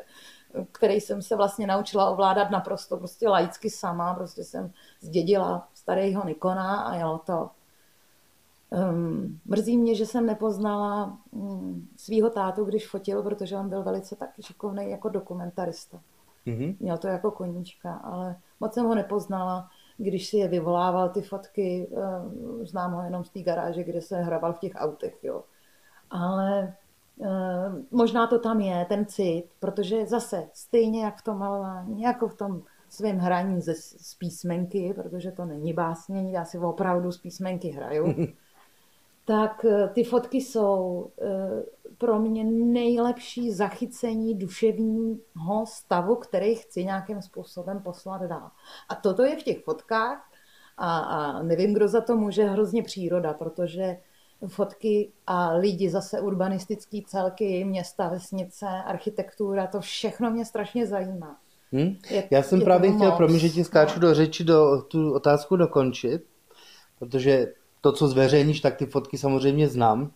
S5: který jsem se vlastně naučila ovládat naprosto prostě laicky sama, prostě jsem zdědila starého Nikona a jelo to. Um, mrzí mě, že jsem nepoznala um, svého tátu, když fotil, protože on byl velice tak šikovný jako dokumentarista.
S3: Mhm.
S5: Měl to jako koníčka, ale moc jsem ho nepoznala, když si je vyvolával ty fotky, eh, znám ho jenom z té garáže, kde se hrabal v těch autech, jo. Ale eh, možná to tam je, ten cit, protože zase stejně jak v tom malování, jako v tom svém hraní ze, z písmenky, protože to není básnění, já si opravdu z písmenky hraju, tak eh, ty fotky jsou eh, pro mě nejlepší zachycení duševního stavu, který chci nějakým způsobem poslat dál. A toto je v těch fotkách a, a nevím, kdo za to může, hrozně příroda, protože fotky a lidi, zase urbanistický celky, města, vesnice, architektura, to všechno mě strašně zajímá.
S3: Hm?
S5: Je-
S3: Já jsem právě chtěl,
S5: moc.
S3: promiň, že ti skáču
S5: No.
S3: do řeči, do, tu otázku dokončit, protože to, co zveřejníš, tak ty fotky samozřejmě znám.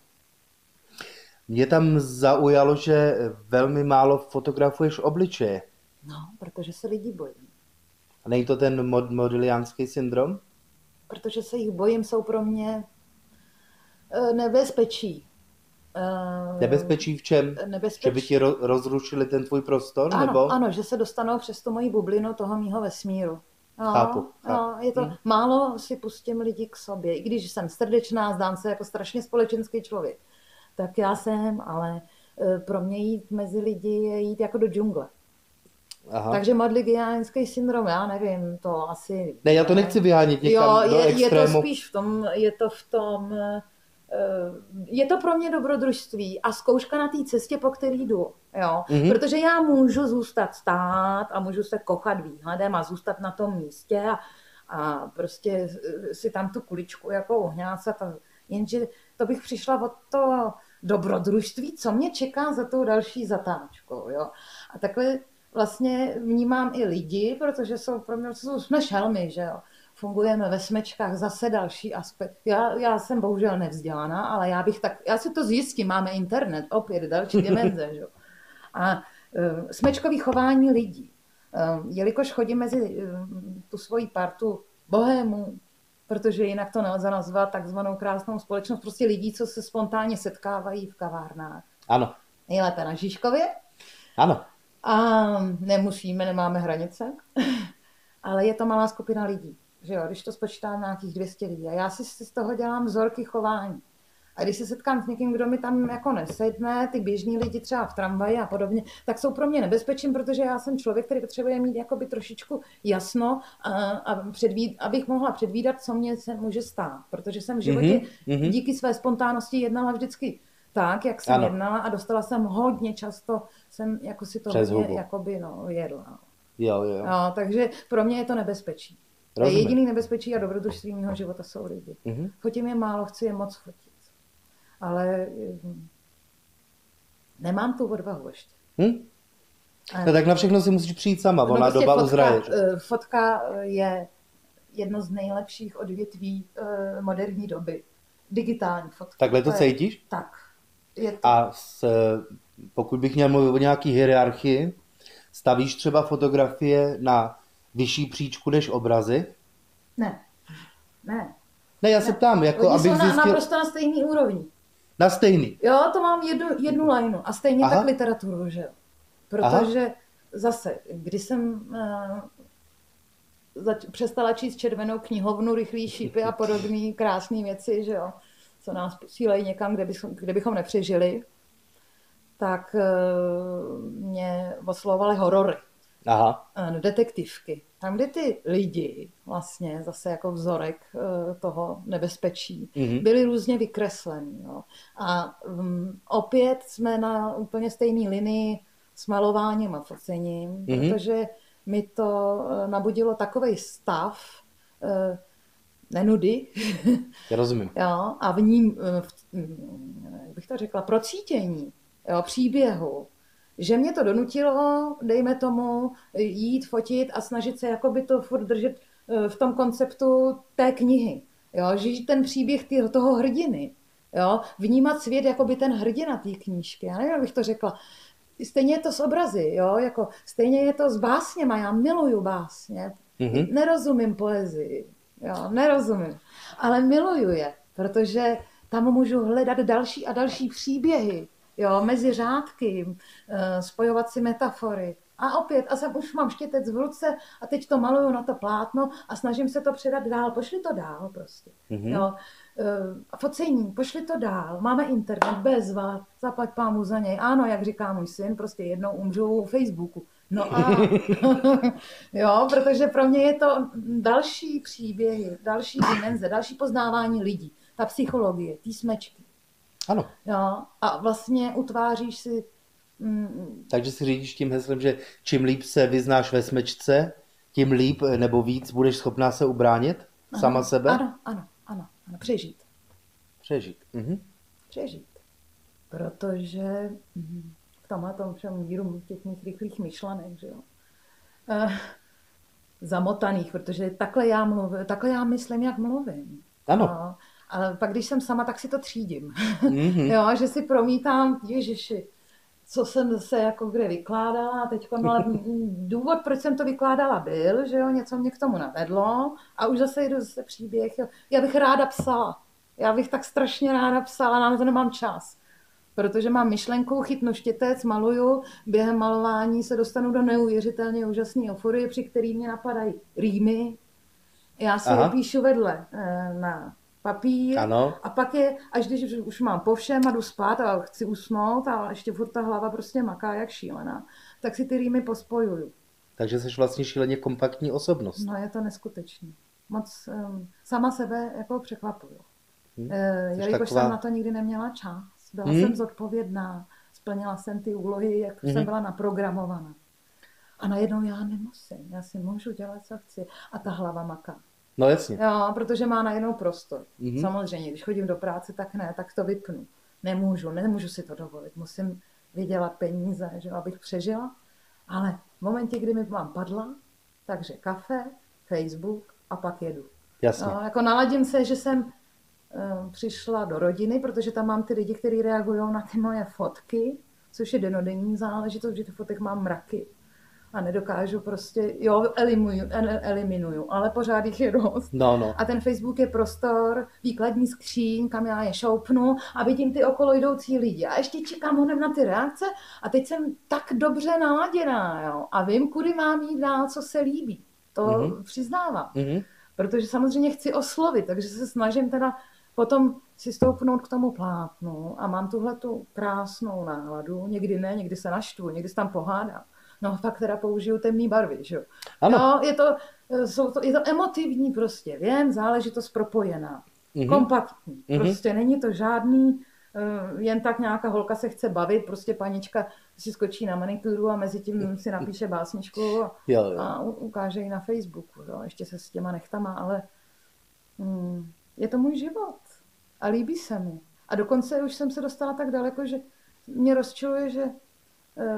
S3: Mě tam zaujalo, že velmi málo fotografuješ obličeje.
S5: No, protože se lidi bojím.
S3: A není to ten mod, modiliánský syndrom?
S5: protože se jich bojím, jsou pro mě eh, nebezpečí. Eh,
S3: Nebezpečí v čem?
S5: Nebezpečí.
S3: Že by ti ro, rozrušili ten tvůj prostor?
S5: Ano,
S3: nebo?
S5: ano, že se dostanou přes tu moji bublinu toho mýho vesmíru. No,
S3: Chápu, chápu.
S5: No, je to,
S3: Hmm.
S5: málo si pustím lidi k sobě, i když jsem srdečná, zdám se jako strašně společenský člověk. Tak já jsem, ale eh, pro mě jít mezi lidi je jít jako do džungle.
S3: Aha.
S5: Takže modligiánský syndrom, já nevím, to asi...
S3: Ne, já to nechci vyhánět někam
S5: jo,
S3: do
S5: je, je to
S3: extrému.
S5: spíš v tom, je to v tom, eh, je to pro mě dobrodružství a zkouška na té cestě, po který jdu, jo.
S3: Mhm.
S5: Protože já můžu zůstat stát a můžu se kochat výhledem a zůstat na tom místě a, a prostě si tam tu kuličku jako ohňácat a jenže to bych přišla od to dobrodružství, co mě čeká za tou další zatáčkou, jo. A takhle vlastně vnímám i lidi, protože jsou pro mě, jsou, jsme šelmy, že jo. Fungujeme ve smečkách, zase další aspekt. Já, já jsem bohužel nevzdělaná, ale já bych tak, já si to zjistím, máme internet, opět další dimenze, že. A uh, smečkový chování lidí. Uh, jelikož chodím mezi uh, tu svoji partu bohémů, protože jinak to nelze nazvat takzvanou krásnou společnost, prostě lidí, co se spontánně setkávají v kavárnách.
S3: Ano,
S5: Nejlépe na Žižkově,
S3: ano.
S5: a nemusíme, nemáme hranice, ale je to malá skupina lidí. Že jo? Když to spočítám nějakých 200 lidí. A já si z toho dělám vzorky chování. A když se setkám s někým, kdo mi tam jako nesedne, ty běžní lidi třeba v tramvaji a podobně, tak jsou pro mě nebezpečím, protože já jsem člověk, který potřebuje mít jakoby trošičku jasno, a, a předvíd, abych mohla předvídat, co mě se může stát. Protože jsem v životě
S3: Mhm, mhm.
S5: díky své spontánnosti jednala vždycky tak, jak jsem
S3: Ano.
S5: jednala a dostala jsem hodně často, jsem jako si to hodně jakoby, no, jedla.
S3: Jo, jo.
S5: No, takže pro mě je to nebezpečí.
S3: Rozumím.
S5: Jediný nebezpečí a dobrodružství mého života jsou lidi.
S3: Mhm.
S5: Fotím je málo, chci je moc fotit. Ale hm, nemám tu odvahu ještě.
S3: Hm? No, tak na všechno si musíš přijít sama,
S5: No,
S3: ona
S5: prostě
S3: doba
S5: fotka,
S3: uzraje.
S5: eh, Fotka eh, je jedno z nejlepších odvětví eh, moderní doby. Digitální fotka.
S3: Takhle to cítíš?
S5: Tak. Je to,
S3: A s, pokud bych měl mluvit o nějaký hierarchii, stavíš třeba fotografie na vyšší příčku než obrazy?
S5: Ne. Ne.
S3: Ne, já se ptám, jako
S5: Oni
S3: abych
S5: jsou na,
S3: zjistil...
S5: naprosto na stejný úrovni.
S3: Na stejný.
S5: Jo, to mám jednu, jednu lajnu. A stejně
S3: Aha.
S5: tak literaturu, že jo. Protože zase, když jsem uh, zač- přestala číst červenou knihovnu, rychlý šípy a podobné krásné věci, že jo, co nás posílají někam, kde bychom, kde bychom nepřežili, tak uh, mě oslovovaly horory
S3: Aha.
S5: eh, detektivky. Tam, kde ty lidi, vlastně zase jako vzorek eh, toho nebezpečí,
S3: Mhm.
S5: byli různě vykreslený. Jo. A um, opět jsme na úplně stejné linii s malováním a focením,
S3: Mhm.
S5: protože mi to eh, nabudilo takový stav, eh, nenudy.
S4: Já rozumím.
S5: jo, a v ním, v, jak bych to řekla, procítění jo, příběhu, že mě to donutilo, dejme tomu, jít, fotit a snažit se jakoby to furt držet eh, v tom konceptu té knihy. Jo, žít ten příběh tý, toho hrdiny. Jo, vnímat svět jako by ten hrdina té knížky. Já nevím, jak bych to řekla. Stejně je to s obrazy, jo? Jako, stejně je to s básněma. Já miluju básně. Mm-hmm. Nerozumím poezii. Jo, nerozumím. Ale miluju je, protože tam můžu hledat další a další příběhy. Jo, mezi řádky, eh, spojovat si metafory. A opět, a jsem už mám štětec v ruce a teď to maluju na to plátno a snažím se to předat dál. Pošli to dál prostě. Mm-hmm. Jo. Uh, focení, pošli to dál. Máme internet, bezva, zaplať pámu za něj. Ano, jak říká můj syn, prostě jednou umřu u Facebooku. No a jo, protože pro mě je to další příběhy, další dimenze, další poznávání lidí. Ta psychologie, ty smečky.
S4: Ano.
S5: Jo, a vlastně utváříš si
S4: Mm. Takže si řídíš tím heslem, že čím líp se vyznáš ve smečce, tím líp nebo víc budeš schopná se ubránit
S5: ano,
S4: sama sebe?
S5: Ano, ano, ano, ano, přežít.
S4: Přežít. Mhm.
S5: Přežít. Protože mhm, v tomhle tom všem míru těch mých rychlých myšlenek, že jo. Uh, zamotaných, protože takhle já, mluvím, takhle já myslím, jak mluvím.
S4: Ano. No,
S5: ale pak, když jsem sama, tak si to třídím. Mm-hmm. jo, že si promítám, ježiši, co jsem se jako kde vykládala a teď no, důvod, proč jsem to vykládala, byl, že jo, něco mě k tomu navedlo a už zase jdu zase příběh. Jo. Já bych ráda psala. Já bych tak strašně ráda psala, ale na to nemám čas. Protože mám myšlenku, chytnu štětec, maluju, během malování se dostanu do neuvěřitelně úžasné euforie, při který mě napadají rýmy. Já si Aha. je píšu vedle eh, na papír
S4: ano.
S5: a pak je, až když už mám po všem a jdu spát a chci usnout a ještě furt ta hlava prostě maká jak šílená, tak si ty rýmy pospojuju.
S4: Takže jsi vlastně šíleně kompaktní osobnost.
S5: No je to neskutečný. Moc um, sama sebe jako překvapuju. Hmm. E, jelikož taková... jsem na to nikdy neměla čas. Byla hmm. jsem zodpovědná, splnila jsem ty úlohy, jak hmm. jsem byla naprogramovaná. A najednou já nemusím, já si můžu dělat, co chci. A ta hlava maká.
S4: No jasně.
S5: Jo, protože má najednou prostor. Mm-hmm. Samozřejmě, když chodím do práce, tak ne, tak to vypnu. Nemůžu, nemůžu si to dovolit. Musím vydělat peníze, že, abych přežila. Ale v momentě, kdy mi mám padla, takže kafe, Facebook a pak jedu.
S4: Jasně. No,
S5: jako naladím se, že jsem uh, přišla do rodiny, protože tam mám ty lidi, kteří reagují na ty moje fotky, což je denodenní záležitost, že ty fotek mám mraky a nedokážu prostě, jo, eliminuju, eliminuju ale pořád jich je dost.
S4: No, no.
S5: A ten Facebook je prostor, výkladní skříň, kam já je šoupnu a vidím ty okolo jdoucí lidi. A ještě čekám honem na ty reakce a teď jsem tak dobře naladěná, jo, a vím, kudy mám jít dál, co se líbí. To mm-hmm. přiznávám. Mm-hmm. Protože samozřejmě chci oslovit, takže se snažím teda potom si stoupnout k tomu plátnu a mám tuhle tu krásnou náladu. Někdy ne, někdy se naštvu, někdy se tam pohádám no fakt teda použiju temné barvy, že jo. Ano. No, je to, jsou to, je to emotivní prostě, vím, záležitost propojená, mm-hmm. kompaktní, mm-hmm. prostě není to žádný, uh, jen tak nějaká holka se chce bavit, prostě panička si skočí na manikuru a mezi tím si napíše básničku a,
S4: jo, jo.
S5: a ukáže ji na Facebooku, jo, ještě se s těma nechtama, ale mm, je to můj život a líbí se mi. A dokonce už jsem se dostala tak daleko, že mě rozčiluje, že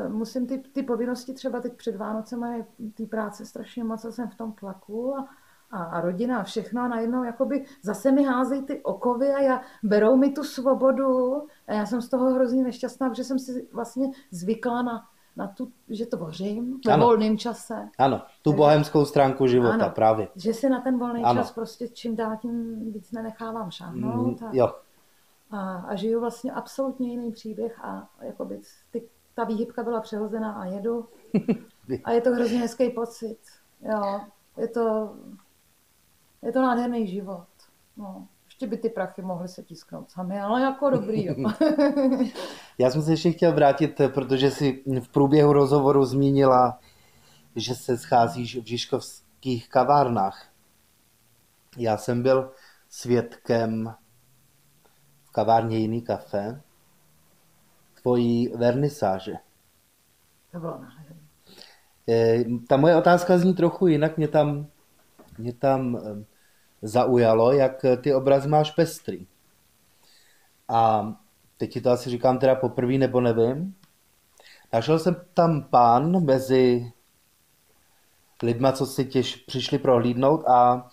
S5: musím ty, ty povinnosti třeba teď před Vánocem je ty práce strašně moc, jsem v tom tlaku a, a, a rodina a všechno a najednou jakoby zase mi házejí ty okovy a já, berou mi tu svobodu a já jsem z toho hrozně nešťastná, protože jsem si vlastně zvykla na, na tu, že tvořím ve ano. volném čase.
S4: Ano, tu bohemskou stránku života ano, právě.
S5: Že si na ten volný ano. čas prostě čím dál tím víc nenechávám šáhnout.
S4: Mm, a, jo.
S5: A, a žiju vlastně absolutně jiný příběh a jakoby ty ta výhybka byla přehozená a jedu. A je to hrozně hezký pocit. Jo, je to, je to nádherný život. No, ještě by ty prachy mohly se tisknout sami, ale jako dobrý. Jo.
S4: Já jsem se ještě chtěl vrátit, protože si v průběhu rozhovoru zmínila, že se scházíš v žižkovských kavárnách. Já jsem byl svědkem v kavárně Jiný kafe, tvojí vernisáže.
S5: To bylo nádherné.
S4: Ta moje otázka zní trochu jinak. Mě tam, mě tam zaujalo, jak ty obrazy máš pestrý. A teď ti to asi říkám teda poprvé, nebo nevím. Našel jsem tam pán mezi lidma, co si těž přišli prohlídnout a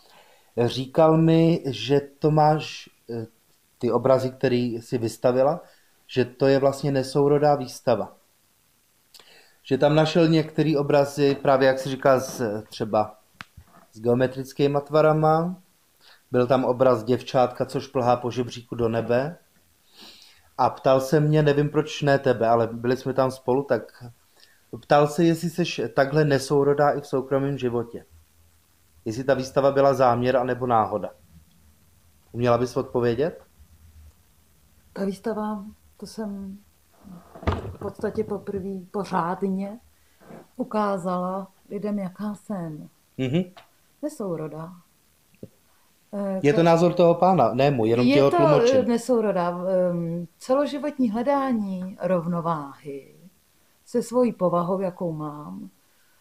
S4: říkal mi, že to máš, eh, ty obrazy, které si vystavila, že to je vlastně nesourodá výstava. Že tam našel některé obrazy, právě jak si říká, z, třeba s geometrickými tvarama. Byl tam obraz děvčátka, což plhá po žebříku do nebe. A ptal se mě, nevím proč ne tebe, ale byli jsme tam spolu, tak ptal se, jestli jsi takhle nesourodá i v soukromém životě. Jestli ta výstava byla záměr anebo náhoda. Uměla bys odpovědět?
S5: Ta výstava, to jsem v podstatě poprvé pořádně ukázala lidem, jaká jsem.
S4: Mhm.
S5: Nesourodá. Eh,
S4: Je to názor toho pána, ne můj, jenom
S5: Je
S4: ho
S5: to
S4: tlumočím.
S5: nesouroda. Ehm, Celoživotní hledání rovnováhy se svojí povahou, jakou mám,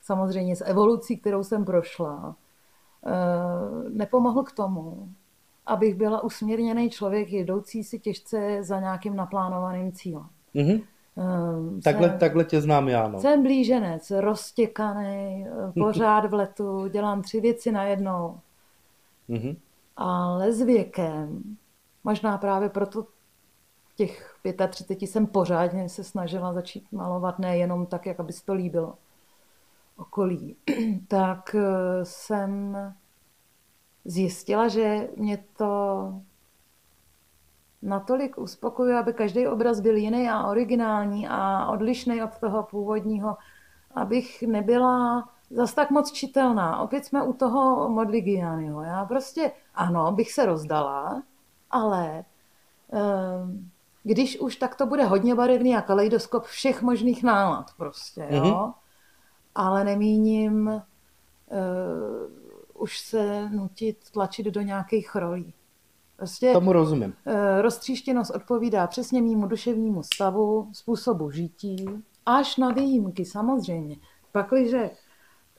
S5: samozřejmě s evolucí, kterou jsem prošla, eh, nepomohl k tomu, abych byla usměrněný člověk, jdoucí si těžce za nějakým naplánovaným cílem.
S4: Mhm.
S5: Ehm,
S4: Takhle,
S5: jsem-
S4: takhle tě znám já, no.
S5: Jsem blíženec, roztěkaný, pořád v letu, dělám tři věci najednou.
S4: Mhm.
S5: Ale s věkem, možná právě proto těch 35 jsem pořádně se snažila začít malovat, nejenom tak, jak aby se to líbilo okolí, tak eh, jsem zjistila, že mě to natolik uspokojuje, aby každý obraz byl jiný a originální a odlišný od toho původního, abych nebyla zas tak moc čitelná. Opět jsme u toho Modiglianiho. Já prostě, ano, bych se rozdala, ale ehm, když už, tak to bude hodně barevný a kaleidoskop všech možných nálad prostě, jo.
S4: Mhm.
S5: Ale nemíním uh, už se nutit tlačit do nějakých rolí. Prostě
S4: Tomu rozumím.
S5: Eh, Roztříštěnost odpovídá přesně mýmu duševnímu stavu, způsobu žití, až na výjimky samozřejmě. Pakliže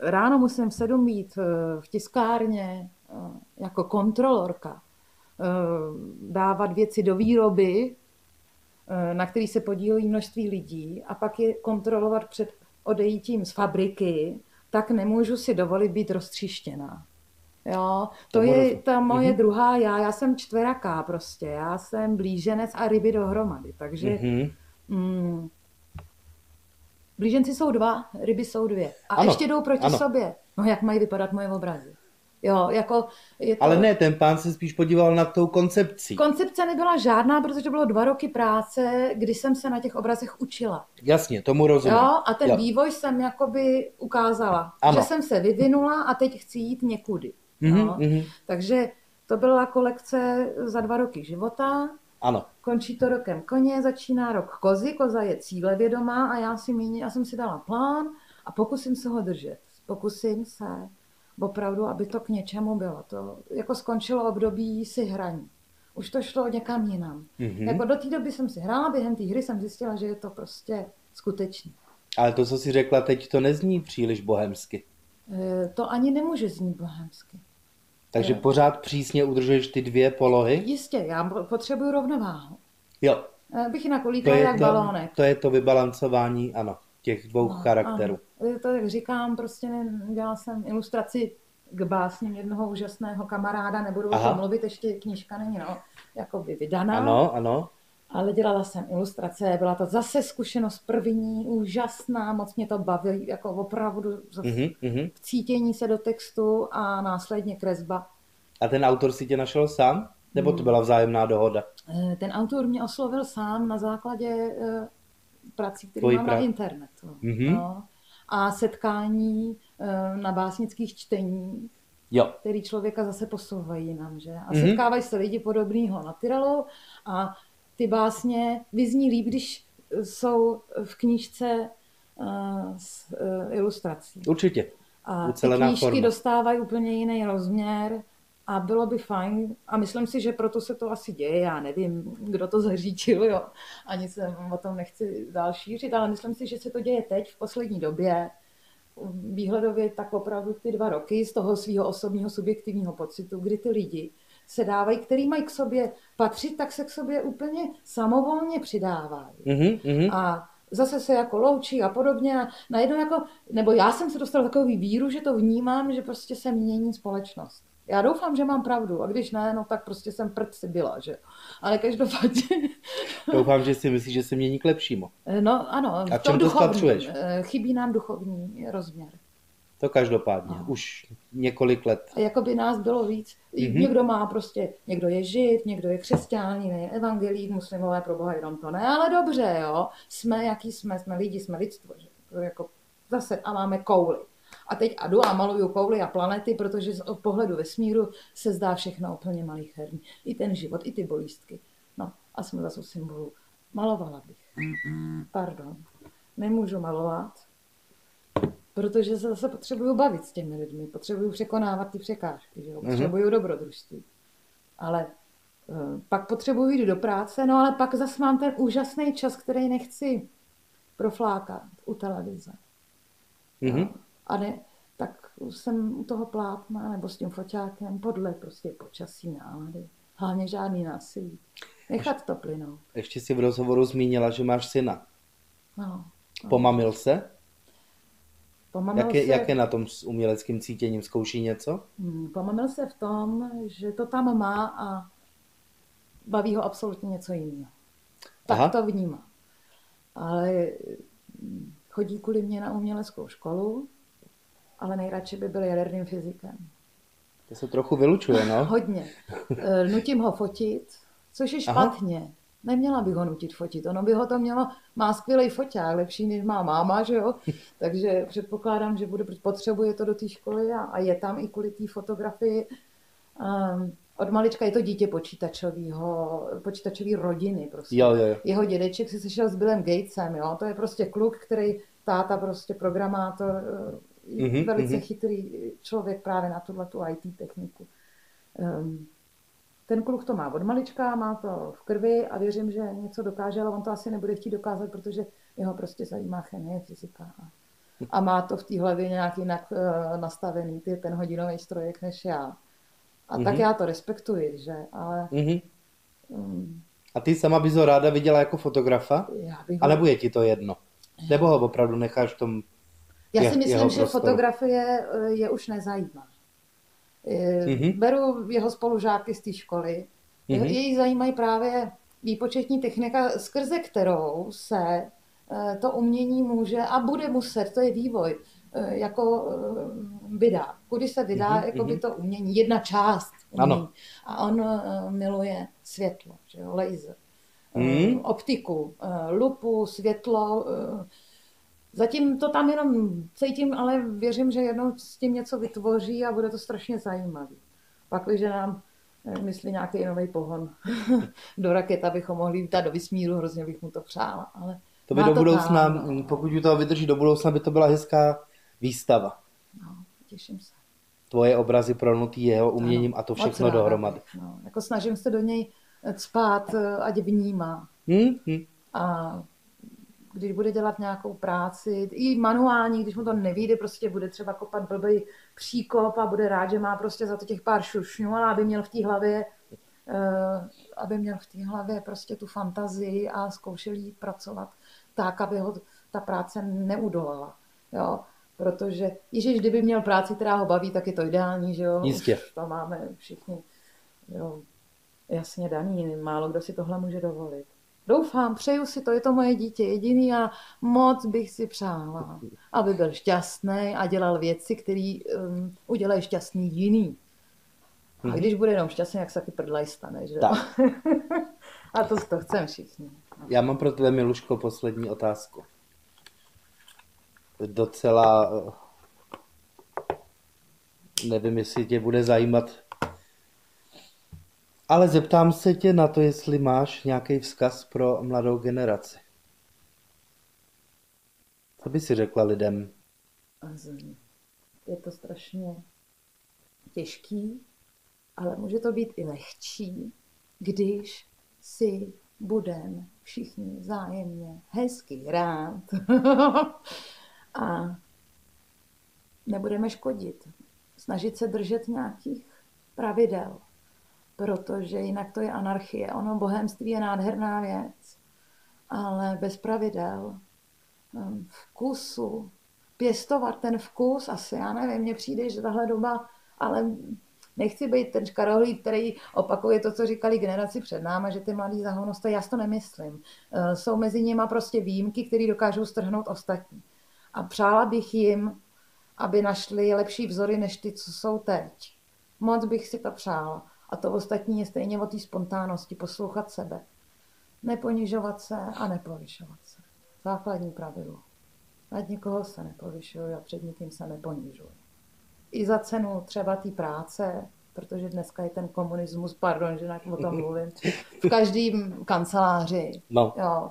S5: ráno musím v sedm být eh, v tiskárně eh, jako kontrolorka, dávat věci do výroby, na který se podílí množství lidí a pak je kontrolovat před odejítím z fabriky, tak nemůžu si dovolit být roztříštěná. Jo, to
S4: Tomu
S5: je
S4: rozumím.
S5: ta moje
S4: Mhm.
S5: druhá já, já jsem čtveraká prostě, já jsem blíženec a ryby dohromady, takže
S4: Mhm.
S5: mm, blíženci jsou dva, ryby jsou dvě a
S4: Ano,
S5: ještě jdou proti
S4: ano.
S5: sobě. No jak mají vypadat moje obrazy? Jo, jako je to...
S4: Ale ne, ten pán se spíš podíval na tou koncepcí.
S5: Koncepce nebyla žádná, protože to bylo dva roky práce, kdy jsem se na těch obrazech učila.
S4: Jasně, tomu rozumím.
S5: Jo, a ten
S4: Jo.
S5: vývoj jsem jakoby ukázala,
S4: Ano.
S5: že jsem se vyvinula a teď chci jít někudy.
S4: Mhm,
S5: jo.
S4: mhm.
S5: Takže to byla kolekce za dva roky života,
S4: Ano.
S5: končí to rokem koně, začíná rok kozy, koza je cílevědomá a já, si míně, já jsem si dala plán a pokusím se ho držet. Pokusím se opravdu, aby to k něčemu bylo. To jako skončilo období si hraní. Už to šlo někam jinam.
S4: Mhm.
S5: Jako do té doby jsem si hrála, během té hry jsem zjistila, že je to prostě skutečný.
S4: Ale to, co jsi řekla teď, to nezní příliš bohemsky.
S5: E, To ani nemůže znít bohemsky.
S4: Takže
S5: Ne.
S4: pořád přísně udržuješ ty dvě polohy?
S5: Jistě, já po- potřebuju rovnováhu.
S4: Jo,
S5: E, Bych jinak ulítala
S4: je
S5: jak
S4: to,
S5: balónek.
S4: to je to vybalancování, ano, těch dvou
S5: No,
S4: charakterů.
S5: ano. To, jak říkám, prostě dělala jsem ilustraci k básním jednoho úžasného kamaráda, nebudu o
S4: Aha.
S5: tom mluvit, ještě knížka není no, jakoby vydaná,
S4: Ano, ano.
S5: ale dělala jsem ilustrace, byla to zase zkušenost první, úžasná, moc mě to baví, jako opravdu
S4: Mhm, mhm.
S5: vcítění se do textu a následně kresba.
S4: A ten autor si tě našel sám? Nebo to byla vzájemná dohoda?
S5: Eh, Ten autor mě oslovil sám na základě eh, prací, které
S4: Tvojí
S5: mám
S4: pra-
S5: na internetu.
S4: Mhm.
S5: No. A setkání eh, na básnických čtení,
S4: Jo.
S5: který člověka zase posouvají jinam, že? A
S4: Mhm.
S5: setkávají se lidi podobného na Tyrelu a ty básně vyzní líp, když jsou v knížce eh, s eh, ilustrací.
S4: Určitě.
S5: A ty knížky
S4: forma.
S5: dostávají úplně jiný rozměr a bylo by fajn, a myslím si, že proto se to asi děje, já nevím, kdo to zaříčil, jo, ani se o tom nechci dál šířit, ale myslím si, že se to děje teď, v poslední době, výhledově tak opravdu ty dva roky z toho svého osobního subjektivního pocitu, kdy ty lidi se dávají, který mají k sobě patřit, tak se k sobě úplně samovolně přidávají.
S4: Mhm, mhm.
S5: A zase se jako loučí a podobně. A najednou jako, nebo já jsem se dostala takový víru, že to vnímám, že prostě se mění společnost. Já doufám, že mám pravdu a když ne, no tak prostě jsem prd si byla, že jo. Ale každopádně,
S4: Doufám, že si myslíš, že se mění k lepšímu.
S5: no ano,
S4: A
S5: v
S4: čem to spatřuješ?
S5: eh, chybí nám duchovní rozměr.
S4: To každopádně.
S5: Ano.
S4: Už několik let.
S5: A jako by nás bylo víc.
S4: Mhm.
S5: Mm-hmm. Někdo má prostě, někdo je žid, někdo je křesťan, jiný je evangelík, muslimové pro boha jenom to ne, ale dobře, jo. Jsme, jaký jsme, jsme lidi, jsme lidstvo, že? To jako zase a máme kouly. A teď a jdu a maluju kouly a planety, protože z pohledu vesmíru se zdá všechno úplně malicherný. I ten život, i ty bolístky. No a jsme zase u symbolu. Malovala bych. Pardon. Nemůžu malovat, protože se zase potřebuju bavit s těmi lidmi, potřebuju překonávat ty překážky, že jo? potřebuju dobrodružství. Ale eh, pak potřebuji jít do práce, no ale pak zase mám ten úžasný čas, který nechci proflákat u televize.
S4: Mhm.
S5: A ne, tak jsem u toho plátna nebo s tím foťákem podle prostě počasí nálady. Hlavně žádný násilí. Nechat to plynout.
S4: Ještě si v rozhovoru zmínila, že máš syna.
S5: No.
S4: Pomamil se?
S5: Pomamil
S4: Jak je,
S5: se,
S4: jak je na tom s uměleckým cítěním? Zkouší něco?
S5: Hmm, pomamil se v tom, že to tam má a baví ho absolutně něco jiného. Tak
S4: Aha.
S5: to vnímá. Ale chodí kvůli mě na uměleckou školu, ale nejradši by byl jaderným fyzikem.
S4: To se trochu vylučuje, no.
S5: Hodně. Eh, Nutím ho fotit, což je
S4: Aha.
S5: špatně. Neměla bych ho nutit fotit. Ono by ho to mělo, má skvělý foťák, lepší než má máma, že jo? Takže předpokládám, že bude, potřebuje to do té školy a, a je tam i kvůli té fotografii. Um, od malička je to dítě počítačového, počítačové rodiny prostě.
S4: Jo, jo, jo.
S5: Jeho dědeček se sešel s Billem Gatesem, jo? To je prostě kluk, který táta prostě programátor,
S4: Mhm,
S5: velice
S4: mhm.
S5: chytrý člověk právě na tuhle tu IT techniku. Um, ten kluk to má od malička, má to v krvi a věřím, že něco dokáže, ale on to asi nebude chtít dokázat, protože jeho prostě zajímá chemie, fyzika. A, a má to v té hlavě nějak jinak uh, nastavený, ty, ten hodinový strojek než já. A tak
S4: Mhm.
S5: já to respektuji, že? Ale
S4: Mhm.
S5: um,
S4: A ty sama bys ho ráda viděla jako fotografa?
S5: já bych...
S4: A nebo je ti to jedno? Nebo ho opravdu necháš v tom...
S5: Já
S4: je-
S5: si myslím, že fotografie eh, je už nezajímá. Eh,
S4: Mhm.
S5: Beru jeho spolužáky z té školy.
S4: Mhm.
S5: Mm-hmm. Její zajímají právě výpočetní technika, skrze kterou se eh, to umění může a bude muset, to je vývoj, eh, jako eh, vydá. Kudy se vydá
S4: Mhm,
S5: jako by
S4: mhm.
S5: to umění, jedna část umění.
S4: Ano.
S5: A on eh, miluje světlo, že jo, laser, eh,
S4: Mhm.
S5: optiku, eh, lupu, světlo, eh, Zatím to tam jenom cítím, ale věřím, že jednou s tím něco vytvoří a bude to strašně zajímavý. Pak, když nám eh, myslí nějaký nový pohon do raket, abychom mohli lítat do vysmíru, hrozně bych mu to přála. Ale
S4: To by do budoucna,
S5: tam, no.
S4: pokud u toho vydrží do budoucna, by to byla hezká výstava.
S5: No, těším se.
S4: Tvoje obrazy prolnutý jeho uměním
S5: Ano,
S4: a to všechno dohromady.
S5: No, jako snažím se do něj spát, eh, ať vnímá.
S4: Hm? Hm.
S5: A když bude dělat nějakou práci, i manuální, když mu to nevíde, prostě bude třeba kopat blbý příkop a bude rád, že má prostě za to těch pár šušňů, ale aby měl v té hlavě eh, aby měl v té hlavě prostě tu fantazii a zkoušel jí pracovat tak, aby ho ta práce neudolala. Jo? Protože Ježíš, kdyby měl práci, která ho baví, tak je to ideální, že jo?
S4: Jistě.
S5: Už to máme všichni jo, jasně daný, málo kdo si tohle může dovolit. Doufám, přeju si to, je to moje dítě jediný a moc bych si přála, aby byl šťastný a dělal věci, které um, udělají šťastný jiný. A když bude jenom šťastný, jak se taky prdlaj stane, že?
S4: Tak.
S5: a to, to chceme všichni.
S4: Já mám pro tebe, Miluško, poslední otázku. Docela... eh, Nevím, jestli tě bude zajímat. Ale zeptám se tě na to, jestli máš nějaký vzkaz pro mladou generaci. Co by si řekla lidem?
S5: Je to strašně těžký, ale může to být i lehčí, když si budem všichni vzájemně hezky hrát a nebudeme škodit. Snažit se držet nějakých pravidel, protože jinak to je anarchie. Ono bohemství je nádherná věc, ale bez pravidel, um, vkusu, pěstovat ten vkus, asi, já nevím, mně přijde, že tahle doba, ale nechci být ten škarohlík, který opakuje to, co říkali generaci před náma, že ty mladí zahonosté, já si to nemyslím. Eh, jsou mezi nimi prostě výjimky, které dokážou strhnout ostatní. A přála bych jim, aby našli lepší vzory, než ty, co jsou teď. Moc bych si to přála. A to ostatní je stejně o té spontánnosti, poslouchat sebe. Neponižovat se a nepovyšovat se. Základní pravidlo. Nad nikoho se nepovyšuju a před nikým se neponižuju i za cenu třeba té práce, protože dneska je ten komunismus, pardon, že o tom mluvím, v každém kanceláři.
S4: No.
S5: Jo.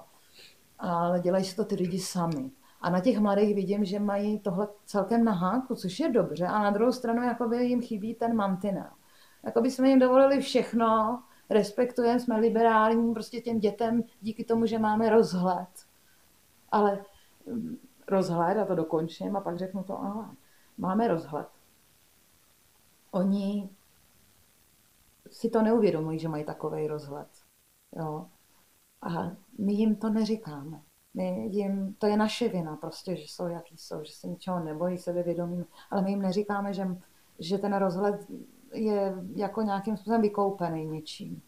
S5: Ale dělají si to ty lidi sami. A na těch mladých vidím, že mají tohle celkem na háku, což je dobře. A na druhou stranu jakoby jim chybí ten mantinel. Jakoby jsme jim dovolili všechno, respektujeme, jsme liberální, prostě těm dětem díky tomu, že máme rozhled. Ale mm, rozhled, a to dokončím, a pak řeknu to ale. Máme rozhled oni si to neuvědomují, že mají takový rozhled. Jo. A my jim to neříkáme. My jim, to je naše vina prostě, že jsou jaký jsou, že se ničeho nebojí, sebevědomí, ale my jim neříkáme, že, že ten rozhled je jako nějakým způsobem vykoupený něčím.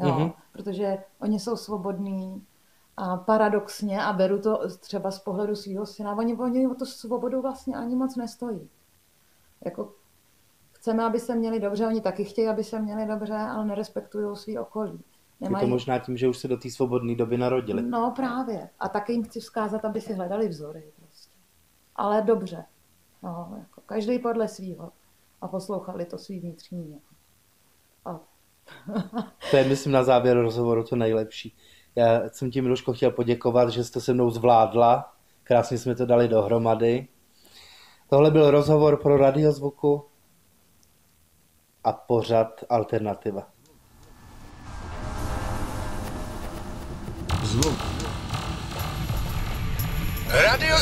S5: Jo? Mm-hmm. Protože oni jsou svobodní a paradoxně, a beru to třeba z pohledu svého syna, oni, oni o to svobodu vlastně ani moc nestojí. Jako chceme, aby se měli dobře, oni taky chtějí, aby se měli dobře, ale nerespektují svý okolí.
S4: Nemají... Je to možná tím, že už se do té svobodné doby narodili.
S5: No právě. A taky jim chci vzkázat, aby si hledali vzory. Prostě. Ale dobře. No, jako každý podle svýho. A poslouchali to svý vnitřní. A...
S4: to je, myslím, na závěr rozhovoru to nejlepší. Já jsem ti, Miluško, chtěl poděkovat, že jste se mnou zvládla. Krásně jsme to dali dohromady. Tohle byl rozhovor pro radiozvuku a pořad Alternativa.
S1: Zvuk.
S2: Radio